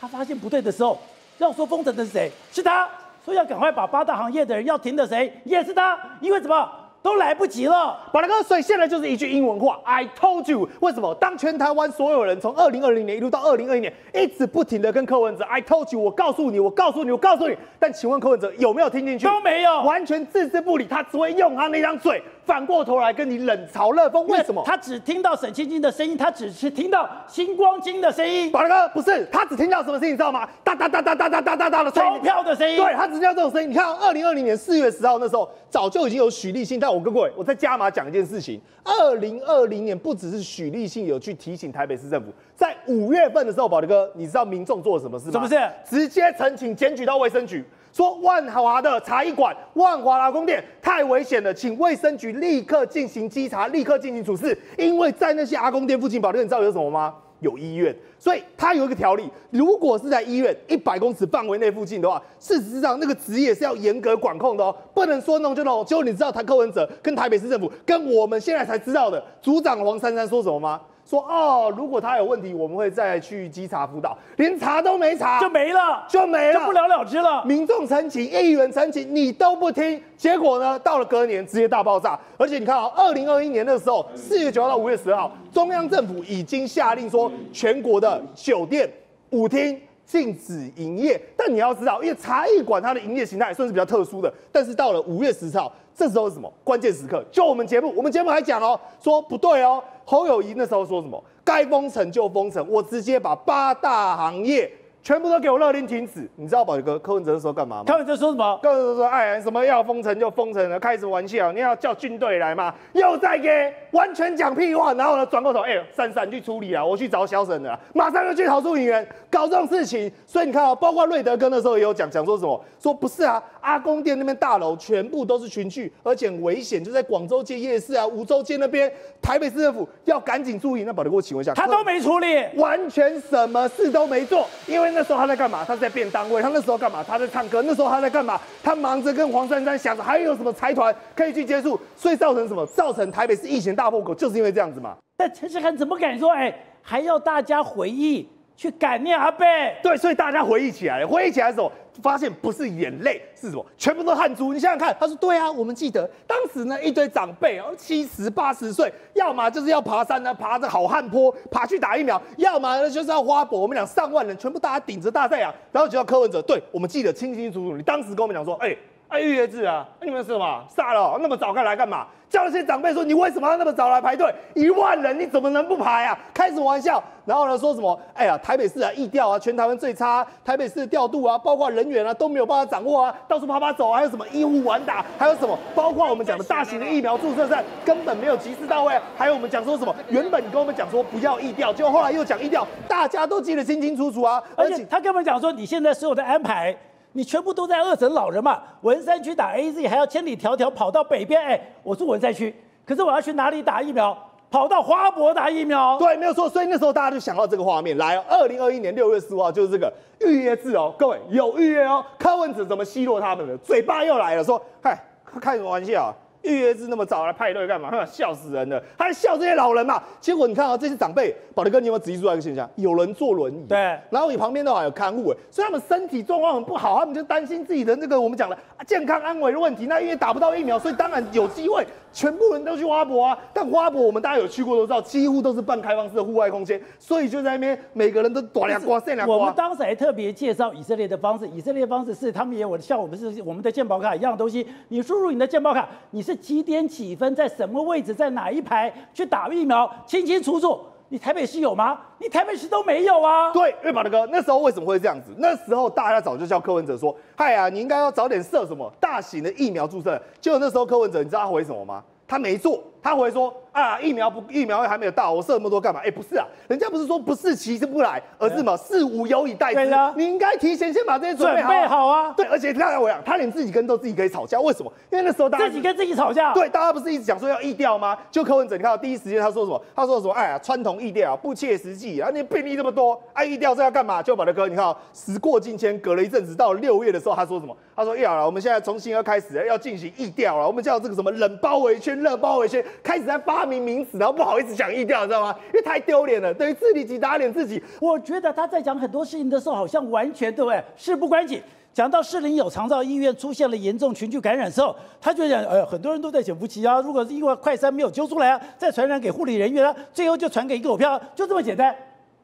[SPEAKER 1] 他发现不对的时候，要说封城的是谁？是他，说要赶快把八大行业的人要停的谁？也是他，因为什么？都来不及了，
[SPEAKER 2] 把那个，所以现在就是一句英文话，I told you。为什么？当全台湾所有人从二零二零年一路到二零二一年，一直不停的跟柯文哲，I told you，我告诉你，我告诉你，我告诉你。但请问柯文哲有没有听进去？
[SPEAKER 1] 都没有，
[SPEAKER 2] 完全置之不理。他只会用他那张嘴。反过头来跟你冷嘲热讽，为什么？
[SPEAKER 1] 他只听到沈清金的声音，他只是听到星光金的声音。
[SPEAKER 2] 宝哥不是，他只听到什么声音，你知道吗？哒哒哒哒哒哒哒哒哒的
[SPEAKER 1] 钞票的声音。
[SPEAKER 2] 对他只听到这种声音。你看，二零二零年四月十号那时候，早就已经有许立信。但我跟各位，我在加码讲一件事情。二零二零年不只是许立信有去提醒台北市政府，在五月份的时候，宝哥，你知道民众做了什么事吗？
[SPEAKER 1] 什么事？
[SPEAKER 2] 直接陈请检举到卫生局。说万华的茶艺馆、万华劳工店太危险了，请卫生局立刻进行稽查，立刻进行处置。因为在那些阿公店附近，保证你知道有什么吗？有医院，所以他有一个条例，如果是在医院一百公尺范围内附近的话，事实上那个职业是要严格管控的哦，不能说弄就弄。就你知道，台柯文哲跟台北市政府跟我们现在才知道的组长黄珊珊说什么吗？说哦，如果他有问题，我们会再去稽查辅导，连查都没查
[SPEAKER 1] 就没了，
[SPEAKER 2] 就没了，
[SPEAKER 1] 就不了了之了。
[SPEAKER 2] 民众陈情，议员陈情，你都不听，结果呢，到了隔年直接大爆炸。而且你看啊，二零二一年的时候，四月九号到五月十号，中央政府已经下令说，全国的酒店、舞厅禁止营业。但你要知道，因为茶艺馆它的营业形态算是比较特殊的，但是到了五月十号，这时候是什么关键时刻？就我们节目，我们节目还讲哦，说不对哦。侯友谊那时候说什么？该封城就封城，我直接把八大行业全部都给我勒令停止。你知道宝哥柯文哲那时候干嘛吗？
[SPEAKER 1] 柯文哲说什么？
[SPEAKER 2] 柯文哲说：“哎，什么要封城就封城了，开什么玩笑？你要叫军队来吗？又在给完全讲屁话。然后呢，转过头，哎，珊珊去处理啊，我去找小沈了，马上就去逃出营员，搞这种事情。所以你看啊，包括瑞德哥那时候也有讲，讲说什么？说不是啊。”阿公店那边大楼全部都是群聚，而且危险，就在广州街夜市啊、梧州街那边。台北市政府要赶紧注意。那宝德给我请问一下，
[SPEAKER 1] 他都没处理，
[SPEAKER 2] 完全什么事都没做。因为那时候他在干嘛？他在变单位。他那时候干嘛？他在唱歌。那时候他在干嘛？他忙着跟黄珊珊想着还有什么财团可以去接触，所以造成什么？造成台北是疫情大破口，就是因为这样子嘛。
[SPEAKER 1] 但陈世涵怎么敢说？哎，还要大家回忆？去感念阿贝，
[SPEAKER 2] 对，所以大家回忆起来，回忆起来的时候，发现不是眼泪，是什么？全部都汗珠。你想想看，他说对啊，我们记得当时呢，一堆长辈哦，七十八十岁，要么就是要爬山呢，爬着好汉坡爬去打疫苗，要么呢就是要花博。我们讲上万人，全部大家顶着大太阳，然后就要柯文哲，对我们记得清清楚楚。你当时跟我们讲说，哎。哎，预约制啊！你们是什么？傻了？那么早该来干嘛？叫那些长辈说，你为什么要那么早来排队？一万人，你怎么能不排啊？开什么玩笑？然后呢，说什么？哎呀，台北市啊，疫调啊，全台湾最差。台北市的调度啊，包括人员啊，都没有办法掌握啊，到处跑跑走。啊还有什么医护完打？还有什么？包括我们讲的大型的疫苗注射站，根本没有及时到位。还有我们讲说什么？原本你跟我们讲说不要疫调，结果后来又讲疫调，大家都记得清清楚楚啊。
[SPEAKER 1] 而且他跟我们讲说，你现在所有的安排。你全部都在二省老人嘛？文山区打 A Z 还要千里迢迢跑到北边，哎，我住文山区，可是我要去哪里打疫苗？跑到花博打疫苗？
[SPEAKER 2] 对，没有错。所以那时候大家就想到这个画面，来，二零二一年六月十五号就是这个预约制哦，各位有预约哦。柯文哲怎么奚落他们的？嘴巴又来了，说，嗨，开什么玩笑？预约制那么早来派对干嘛？哼 笑死人了，还笑这些老人嘛？结果你看啊，这些长辈，宝德哥，你有没有仔细注意到一个现象？有人坐轮椅，
[SPEAKER 1] 对
[SPEAKER 2] 然后你旁边都还有看护，哎，所以他们身体状况很不好，他们就担心自己的那个我们讲的啊健康安危的问题。那因为打不到疫苗，所以当然有机会，全部人都去花博啊。但花博我们大家有去过都知道，几乎都是半开放式的户外空间，所以就在那边每个人都短两瓜、剩两瓜。
[SPEAKER 1] 我们当时还特别介绍以色列的方式，以色列的方式是他们也有像我们是我们的健保卡一样的东西，你输入你的健保卡，你是几点几分在什么位置，在哪一排去打疫苗，清清楚楚。你台北市有吗？你台北市都没有啊。
[SPEAKER 2] 对，瑞宝德哥那时候为什么会这样子？那时候大家早就叫柯文哲说：“嗨呀，你应该要早点设什么大型的疫苗注射。”就那时候柯文哲，你知道他回什么吗？他没做，他回说：“啊，疫苗不疫苗还没有到，我设那么多干嘛？”哎，不是啊，人家不是说不是其实不来，而是什么事无有以待之
[SPEAKER 1] 对啊。
[SPEAKER 2] 你应该提前先把这些准备
[SPEAKER 1] 准
[SPEAKER 2] 好。
[SPEAKER 1] 备好啊，
[SPEAKER 2] 对，而且刚才我讲，他连自己跟都自己可以吵架，为什么？因为那时候大家
[SPEAKER 1] 自己跟自己吵架。
[SPEAKER 2] 对，大家不是一直讲说要疫调吗？就柯文哲，你看到第一时间他说什么？他说什么？哎呀，传统疫调不切实际啊！你病例这么多，哎疫调这要干嘛？就把那个你看哦，时过境迁，隔了一阵子，到六月的时候，他说什么？他说要了，我们现在重新要开始要进行疫调了，我们叫这个什么冷包围圈、热包围圈，开始在发明名词，然后不好意思讲意调，知道吗？因为太丢脸了，等于自己己打脸自己。
[SPEAKER 1] 我觉得他在讲很多事情的时候，好像完全对不对？事不关己。讲到士林有长照医院出现了严重群聚感染的时候，他就讲，呃，很多人都在潜伏期啊，如果因为快筛没有揪出来啊，再传染给护理人员啊，最后就传给一个股票，就这么简单。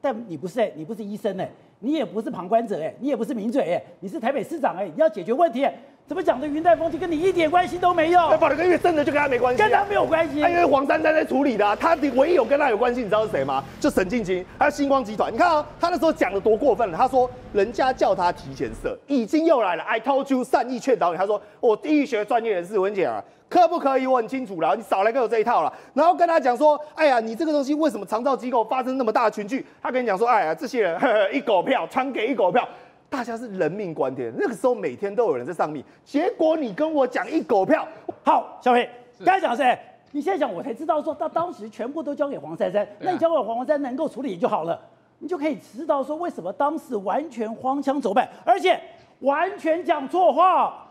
[SPEAKER 1] 但你不是、你不是医生哎、你也不是旁观者哎、你也不是名嘴哎、你是台北市长哎、你要解决问题、怎么讲的云淡风轻，跟你一点关系都没有
[SPEAKER 2] 那，保德哥因为真的就跟他没关系啊、
[SPEAKER 1] 跟他没有关系
[SPEAKER 2] 他。因为黄珊珊在处理的、啊，他的唯一有跟他有关系，你知道是谁吗？就沈静清，还有星光集团。你看啊、他那时候讲的多过分了。他说人家叫他提前射，已经又来了。I told you，善意劝导你。他说我地狱学专业人士，我跟你讲啊，可不可以我很清楚了，你少来跟我这一套了。然后跟他讲说，哎呀，你这个东西为什么长照机构发生那么大的群聚？他跟你讲说，哎呀，这些人呵呵一狗票传给一狗票。大家是人命关天，那个时候每天都有人在上面，结果你跟我讲一狗票，
[SPEAKER 1] 好，小黑，刚才讲谁？你现在讲，我才知道说，他当时全部都交给黄珊珊，那你交给黄珊珊能够处理就好了，你就可以知道说为什么当时完全荒腔走板，而且完全讲错话。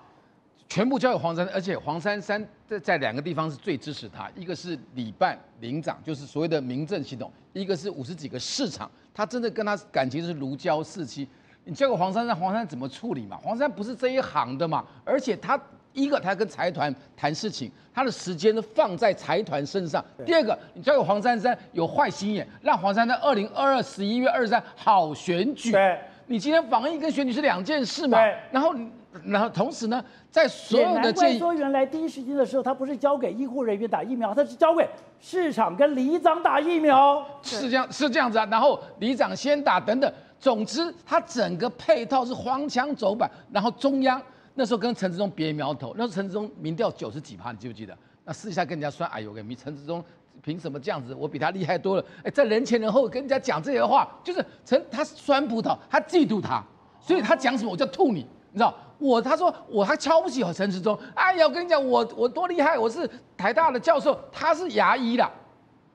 [SPEAKER 3] 全部交给黄珊珊，而且黄珊珊在在两个地方是最支持他，一个是里办领长，就是所谓的民政系统；一个是五十几个市场，他真的跟他感情是如胶似漆。你交给黄珊珊，黄珊珊怎么处理嘛？黄珊珊不是这一行的嘛，而且他一个他跟财团谈事情，他的时间都放在财团身上。第二个，你交给黄珊珊有坏心眼，让黄珊珊二零二二十一月二十三好选举。
[SPEAKER 1] 对，
[SPEAKER 3] 你今天防疫跟选举是两件事嘛
[SPEAKER 1] 对？
[SPEAKER 3] 然后，然后同时呢，在所有的建议。
[SPEAKER 1] 难怪说，原来第一时间的时候，他不是交给医护人员打疫苗，他是交给市场跟里长打疫苗。
[SPEAKER 3] 是这样，是这样子啊。然后里长先打等等，总之他整个配套是荒腔走板。然后中央那时候跟陈志忠别苗头，那时候陈志忠民调九十几趴，你记不记得？那私下跟人家说，哎呦，个陈志忠凭什么这样子？我比他厉害多了。哎，在人前人后跟人家讲这些话，就是陈他是酸葡萄，他嫉妒他，所以他讲什么我就吐你，你知道？我他说我还瞧不起陈志忠，哎呀，我跟你讲，我我多厉害，我是台大的教授，他是牙医啦。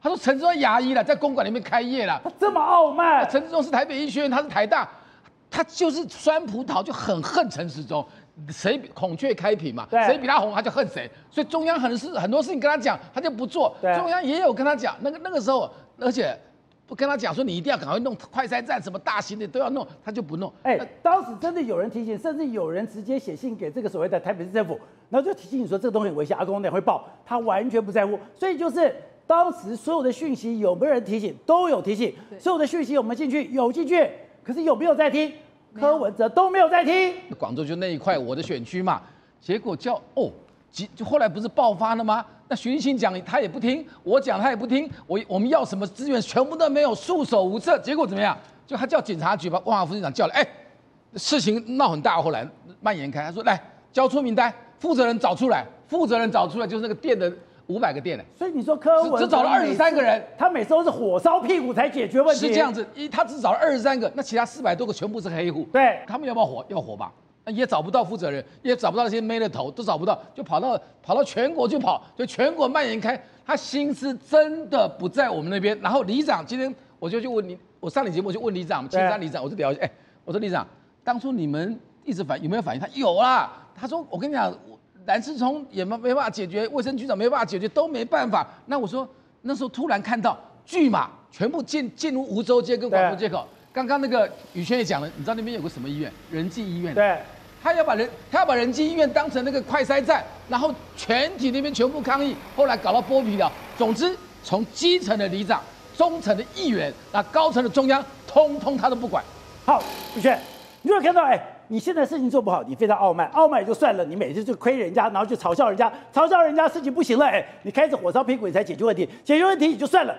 [SPEAKER 3] 他说陈志忠牙医了，在公馆里面开业了。
[SPEAKER 1] 他这么傲慢，
[SPEAKER 3] 陈志忠是台北医学院，他是台大，他就是酸葡萄，就很恨陈时中。谁比孔雀开屏嘛？
[SPEAKER 1] 对
[SPEAKER 3] 谁比他红，他就恨谁。所以中央很是很多事情跟他讲，他就不做。中央也有跟他讲，那个那个时候，而且不跟他讲说你一定要赶快弄快筛站，什么大型的都要弄，他就不弄。
[SPEAKER 1] 哎
[SPEAKER 3] 那，
[SPEAKER 1] 当时真的有人提醒，甚至有人直接写信给这个所谓的台北市政府，然后就提醒你说这个东西很危险，阿公等会报，他完全不在乎。所以就是当时所有的讯息有没有人提醒，都有提醒，所有的讯息我们进去有进去，可是有没有在听？柯文哲都没有在听。
[SPEAKER 3] 广州就那一块我的选区嘛，结果叫哦，后来不是爆发了吗？那徐立新讲他也不听，我讲他也不听，我我们要什么资源全部都没有，束手无策。结果怎么样？就他叫警察局把万华副市长叫来，哎，事情闹很大，后来蔓延开，他说来交出名单，负责人找出来，负责人找出来就是那个店的五百个店呢。
[SPEAKER 1] 所以你说柯文
[SPEAKER 3] 只只找了
[SPEAKER 1] 每次
[SPEAKER 3] 23个人，
[SPEAKER 1] 他每次都是火烧屁股才解决问题。
[SPEAKER 3] 是这样子，一他只找了二十三个，那其他四百多个全部是黑户。
[SPEAKER 1] 对
[SPEAKER 3] 他们要不要火？要火吧？那也找不到负责人，也找不到那些妹的头，都找不到，就跑到跑到全国去跑，就全国蔓延开。他心思真的不在我们那边。然后里长今天我就去问你，我上你节目就问里长，青山里长，我就了解，哎，我说里长，当初你们一直反有没有反应？他有啦。他说我跟你讲，我蓝世聪也没没办法解决，卫生局长没办法解决，都没办法。那我说那时候突然看到巨马全部进进入梧州街跟广州街口。刚刚那个宇轩也讲了，你知道那边有个什么医院？仁济医院。
[SPEAKER 1] 对，
[SPEAKER 3] 他要把人他要把仁济医院当成那个快筛站，然后全体那边全部抗议，后来搞到剥皮了。总之，从基层的里长、中层的议员，那高层的中央，通通他都不管。
[SPEAKER 1] 好，宇轩，你如果看到哎。你现在事情做不好，你非常傲慢，傲慢也就算了，你每次就亏人家，然后就嘲笑人家，嘲笑人家事情不行了，哎，你开始火烧屁股才解决问题，解决问题也就算了，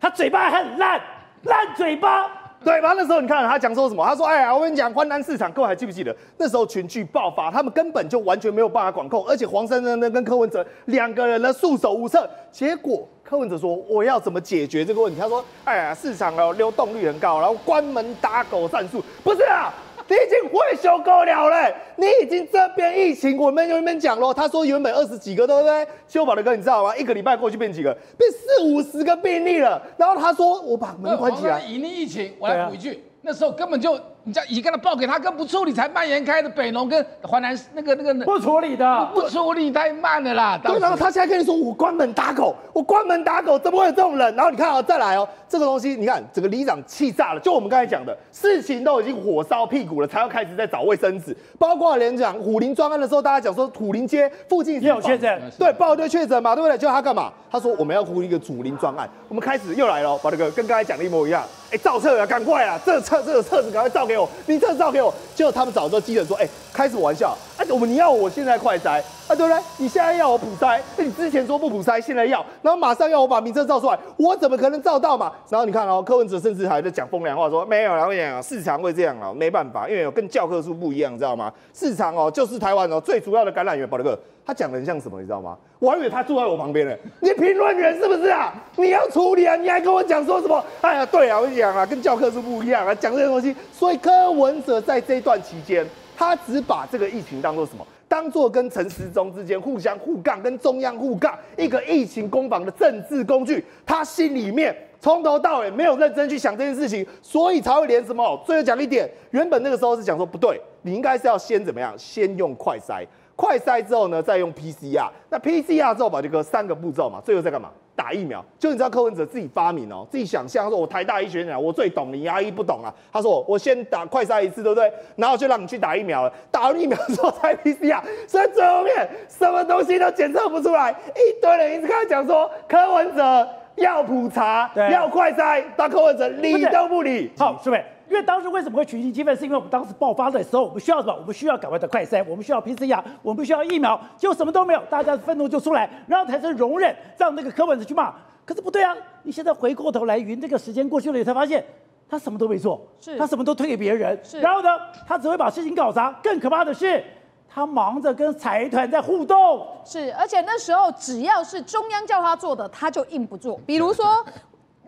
[SPEAKER 1] 他嘴巴很烂，烂嘴巴，
[SPEAKER 2] 对吧？那时候你看他讲说什么？他说：“哎呀，我跟你讲，关南市场，各位还记不记得那时候群聚爆发，他们根本就完全没有办法管控，而且黄珊珊呢跟柯文哲两个人呢束手无策。结果柯文哲说我要怎么解决这个问题？他说：哎呀，市场哦流动率很高，然后关门打狗战术，不是啊。”你已经会修够了嘞！你已经这边疫情，我们有那边讲咯。他说原本二十几个，对不对？修宝的哥，你知道吗？一个礼拜过去变几个？变四五十个病例了。然后他说我把门关起来。
[SPEAKER 3] 隐匿疫情，我来补一句，那时候根本就。你叫乙跟他报给他，跟不处理才蔓延开的。北农跟华南那个那个
[SPEAKER 1] 不处理的，
[SPEAKER 3] 不处理太慢了啦。
[SPEAKER 2] 对，然后他现在跟你说我关门打狗，我关门打狗，怎么会有这种人？然后你看啊，再来哦，这个东西，你看整个里长气炸了。就我们刚才讲的事情都已经火烧屁股了，才要开始在找卫生纸。包括连讲虎林专案的时候，大家讲说虎林街附近
[SPEAKER 1] 也有确诊，
[SPEAKER 2] 对，报一堆确诊嘛，对不对？就他干嘛？他说我们要呼一个主林专案。我们开始又来了，把这个跟刚才讲的一模一样。哎，照册啊，赶快啊，这册这个册子赶快照给我，你这照给我。结果他们找到记者说：“哎，开始玩笑，哎，我们你要我现在快筛啊，对不对？你现在要我补筛，那你之前说不补筛，现在要，然后马上要我把名册照出来，我怎么可能照到嘛？然后你看哦，柯文哲甚至还在讲风凉话，说没有，然后讲市场会这样啊，没办法，因为有跟教科书不一样，知道吗？市场哦，就是台湾哦最主要的感染源，宝德哥。”他讲的很像什么，你知道吗？我还以为他坐在我旁边呢。你评论员是不是啊？你要处理啊！你还跟我讲说什么？哎呀，对啊，我讲啊，跟教科书不一样啊，讲这些东西。所以柯文哲在这段期间，他只把这个疫情当做什么？当做跟陈时中之间互相互杠，跟中央互杠，一个疫情攻防的政治工具。他心里面从头到尾没有认真去想这件事情，所以才会连什么？最后讲一点，原本那个时候是讲说不对，你应该是要先怎么样？先用快筛。快筛之后呢，再用 PCR。那 PCR 之后把这个三个步骤嘛，最后再干嘛？打疫苗。就你知道柯文哲自己发明哦，自己想象说，我台大医学院我最懂，你阿医不懂啊。他说我先打快筛一次，对不对？然后就让你去打疫苗了。打完疫苗之后再 PCR，所以最后面什么东西都检测不出来。一堆人一直跟他讲说，柯文哲要普查，要快筛，但柯文哲理都不理。
[SPEAKER 1] 好，是不是？因为当时为什么会群情激愤？是因为我们当时爆发的时候，我们需要什么？我们需要赶快的快筛，我们需要 PCR，我们需要疫苗，就什么都没有，大家愤怒就出来，然后才是容忍，让那个柯文哲去骂。可是不对啊！你现在回过头来，云这个时间过去了，你才发现他什么都没做，
[SPEAKER 5] 是，
[SPEAKER 1] 他什么都推给别人，是。然后呢，他只会把事情搞砸。更可怕的是，他忙着跟财团在互动，
[SPEAKER 5] 是。而且那时候只要是中央叫他做的，他就硬不做。比如说。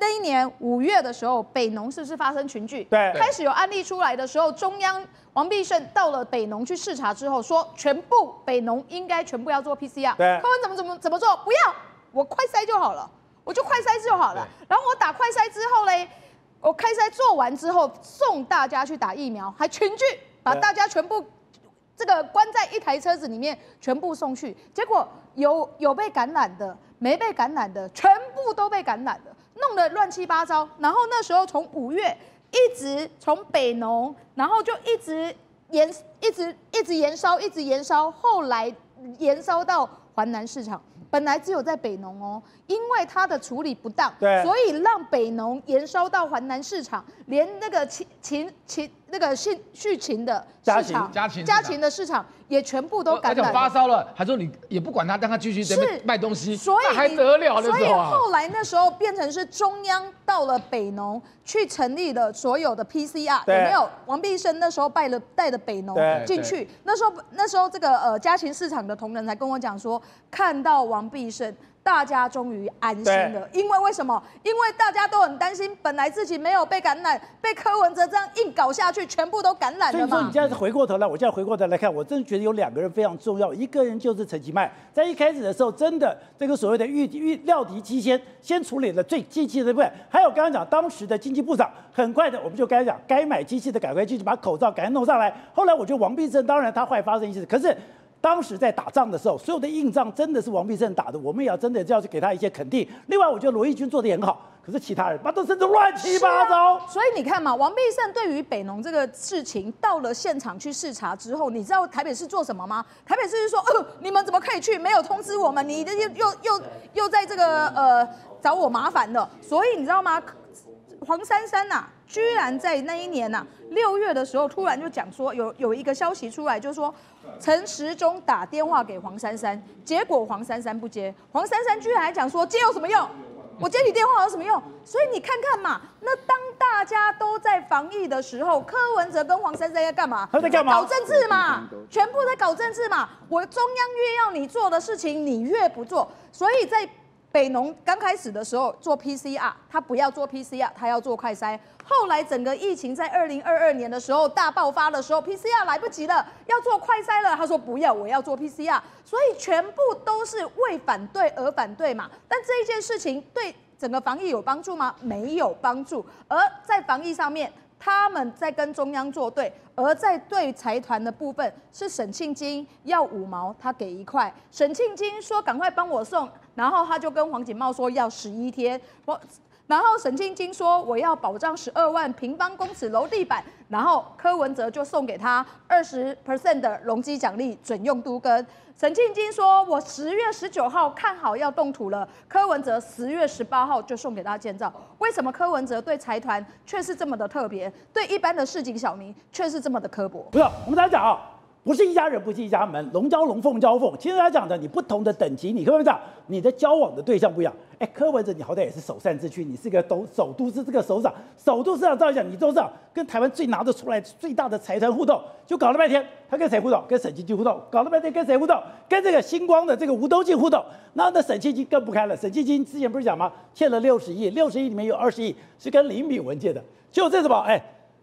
[SPEAKER 5] 那一年五月的时候，北农是不是发生群聚？
[SPEAKER 1] 对，
[SPEAKER 5] 开始有案例出来的时候，中央王必胜到了北农去视察之后，说全部北农应该全部要做 PCR。
[SPEAKER 1] 对，
[SPEAKER 5] 他们怎么怎么怎么做？不要，我快筛就好了，我就快筛就好了。然后我打快筛之后嘞，我开筛做完之后送大家去打疫苗，还群聚把大家全部这个关在一台车子里面，全部送去。结果有有被感染的，没被感染的，全部都被感染了。弄得乱七八糟，然后那时候从五月一直从北农，然后就一直延，一直一直延烧，一直延烧，后来延烧到环南市场。本来只有在北农哦，因为它的处理不当，
[SPEAKER 1] 对，
[SPEAKER 5] 所以让北农延烧到环南市场，连那个秦秦秦那个续续情的市场，
[SPEAKER 3] 家禽
[SPEAKER 5] 家禽的市场也全部都感染，
[SPEAKER 3] 发烧了，还说你也不管他，让他继续在卖东西，
[SPEAKER 5] 所以
[SPEAKER 3] 还得了
[SPEAKER 5] 所以后来那时候变成是中央到了北农去成立的所有的 PCR，有没有？王必生那时候带了带着北农进去，那时候那时候这个呃家禽市场的同仁才跟我讲说，看到王。王必胜，大家终于安心了，因为为什么？因为大家都很担心，本来自己没有被感染，被柯文哲这样硬搞下去，全部都感染了
[SPEAKER 1] 嘛。所以说，你现在回过头来，我现在回过头来看，我真的觉得有两个人非常重要，一个人就是陈其迈，在一开始的时候，真的这个所谓的预预料敌机先先处理了最机器的部分，还有刚刚讲当时的经济部长，很快的我们就该讲该买机器的赶快进去把口罩赶快弄上来。后来我觉得王必胜，当然他后来发生一些事，可是。当时在打仗的时候，所有的硬仗真的是王必胜打的，我们也要真的要去给他一些肯定。另外，我觉得罗毅军做的也很好，可是其他人把都甚至乱七八糟。
[SPEAKER 5] 所以你看嘛，王必胜对于北农这个事情到了现场去视察之后，你知道台北市做什么吗？台北市是说，呃，你们怎么可以去？没有通知我们，你的又又又又在这个呃找我麻烦的。所以你知道吗？黄珊珊呐，居然在那一年呐六月的时候，突然就讲说有有一个消息出来，就是说陈时中打电话给黄珊珊，结果黄珊珊不接，黄珊珊居然还讲说接有什么用？我接你电话有什么用？所以你看看嘛，那当大家都在防疫的时候，柯文哲跟黄珊珊在干嘛？
[SPEAKER 1] 他在干嘛？
[SPEAKER 5] 搞政治嘛，全部在搞政治嘛。我中央越要你做的事情，你越不做，所以在。北农刚开始的时候做 PCR，他不要做 PCR，他要做快筛。后来整个疫情在二零二二年的时候大爆发的时候，PCR 来不及了，要做快筛了。他说不要，我要做 PCR。所以全部都是为反对而反对嘛。但这一件事情对整个防疫有帮助吗？没有帮助。而在防疫上面。他们在跟中央作对，而在对财团的部分是沈庆金要五毛，他给一块。沈庆金说赶快帮我送，然后他就跟黄锦茂说要十一天。我，然后沈庆金说我要保障十二万平方公尺楼地板，然后柯文哲就送给他二十 percent 的容积奖励，准用都跟。沈庆金说：“我十月十九号看好要动土了。”柯文哲十月十八号就送给他建造。为什么柯文哲对财团却是这么的特别，对一般的市井小民却是这么的刻薄？
[SPEAKER 1] 不是，我们大家讲啊。不是一家人，不进一家门，龙交龙，凤交凤。其实他讲的，你不同的等级，你可不可以讲你的交往的对象不一样？哎，柯文哲，你好歹也是首善之区，你是个都首都是这个首长，首都市长照样讲，你都是跟台湾最拿得出来最大的财团互动，就搞了半天，他跟谁互动？跟沈清基互动，搞了半天跟谁互动？跟这个星光的这个吴东进互动。那那沈清基更不开了，沈清基之前不是讲吗？欠了六十亿，六十亿里面有二十亿是跟林炳文借的，就这什么？哎。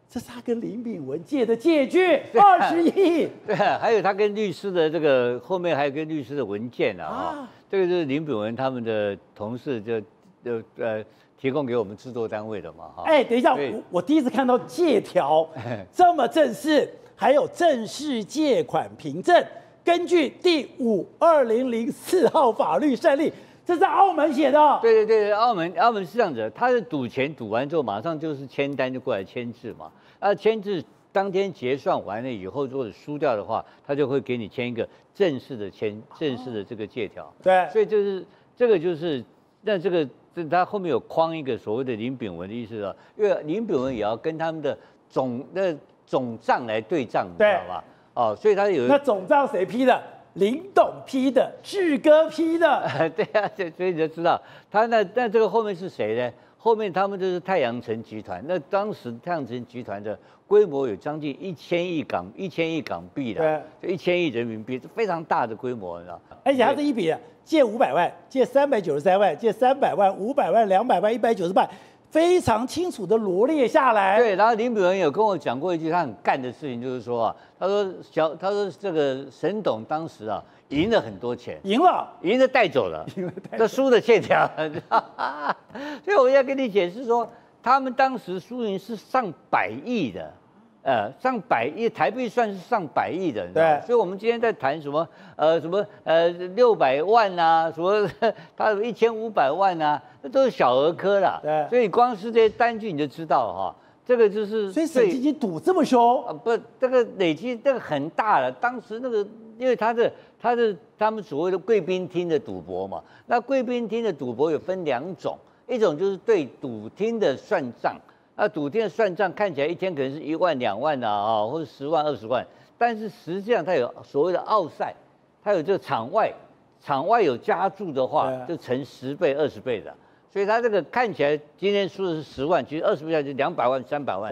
[SPEAKER 1] 这是他跟林炳文借的借据，二十亿。
[SPEAKER 4] 对，还有他跟律师的这个后面还有跟律师的文件呢啊。这个是林炳文他们的同事就就呃提供给我们制作单位的嘛哈。
[SPEAKER 1] 哎，等一下，我我第一次看到借条 这么正式，还有正式借款凭证，根据第五二零零四号法律胜利。这是澳门写的。
[SPEAKER 4] 对对对，澳门澳门是这样子，他是赌钱赌完之后，马上就是签单就过来签字嘛。啊，签字当天结算完了以后，如果输掉的话，他就会给你签一个正式的签正式的这个借条。
[SPEAKER 1] 对，
[SPEAKER 4] 所以就是这个就是，那这个这他后面有框一个所谓的林炳文的意思了，因为林炳文也要跟他们的总那总账来对账，你知道吧？哦，所以他有
[SPEAKER 1] 那总账谁批的？林董批的，志哥批的，
[SPEAKER 4] 对啊，所所以你就知道他那那这个后面是谁呢？后面他们就是太阳城集团。那当时太阳城集团的规模有将近一千亿港一千亿港币的，就一千亿人民币，是非常大的规模，你知道？
[SPEAKER 1] 而且他是一笔借五百万，借三百九十三万，借三百万，五百万，两百万，一百九十万。非常清楚的罗列下来。
[SPEAKER 4] 对，然后林炳文有跟我讲过一句他很干的事情，就是说啊，他说小，他说这个沈董当时啊赢了很多钱，
[SPEAKER 1] 赢了，
[SPEAKER 4] 赢了带走了，这输的欠条。所以我要跟你解释说，他们当时输赢是上百亿的。呃，上百亿台币算是上百亿的，
[SPEAKER 1] 对，
[SPEAKER 4] 所以我们今天在谈什么？呃，什么？呃，六百万呐，什么？他一千五百万呐，那都是小儿科啦。
[SPEAKER 1] 对，
[SPEAKER 4] 所以光是这些单据你就知道哈，这个就是。
[SPEAKER 1] 所以沈基金赌这么凶啊？
[SPEAKER 4] 不，这个累积这个很大了。当时那个，因为他的他的他们所谓的贵宾厅的赌博嘛，那贵宾厅的赌博有分两种，一种就是对赌厅的算账。那赌店算账看起来一天可能是一万两万的啊，或者十万二十万，但是实际上它有所谓的奥赛，它有这个场外，场外有加注的话就乘十倍二十倍的，所以它这个看起来今天输的是十万，其实二十倍下就两百万三百万，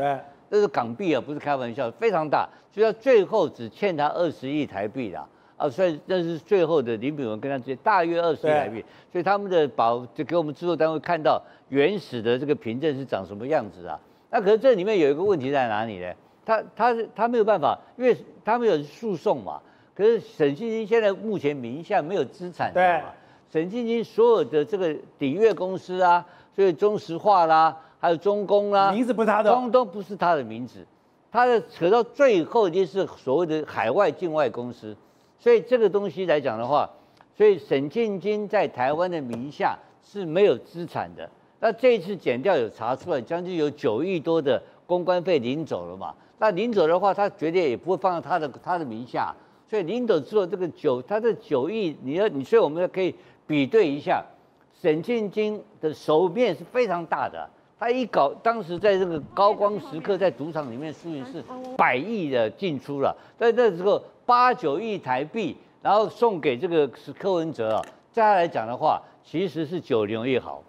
[SPEAKER 4] 这是港币啊，不是开玩笑，非常大，所以他最后只欠他二十亿台币的。啊，所以那是最后的林炳文跟他之间大约二十亿台币，所以他们的保就给我们制作单位看到原始的这个凭证是长什么样子啊？那可是这里面有一个问题在哪里呢？他他他没有办法，因为他们有诉讼嘛。可是沈庆金现在目前名下没有资产，
[SPEAKER 1] 对
[SPEAKER 4] 沈庆金所有的这个鼎悦公司啊，所以中石化啦，还有中工啦，
[SPEAKER 1] 名字不是他的，
[SPEAKER 4] 通通不是他的名字，他的扯到最后就是所谓的海外境外公司。所以这个东西来讲的话，所以沈建金在台湾的名下是没有资产的。那这一次检调有查出来，将近有九亿多的公关费领走了嘛？那领走的话，他绝对也不会放到他的他的名下。所以领走之后，这个九他的九亿，你要你所以我们可以比对一下，沈建金的手面是非常大的。他一搞，当时在这个高光时刻，在赌场里面输赢是百亿的进出了，在那时候八九亿台币，然后送给这个是柯文哲啊，再来讲的话，其实是九牛一好。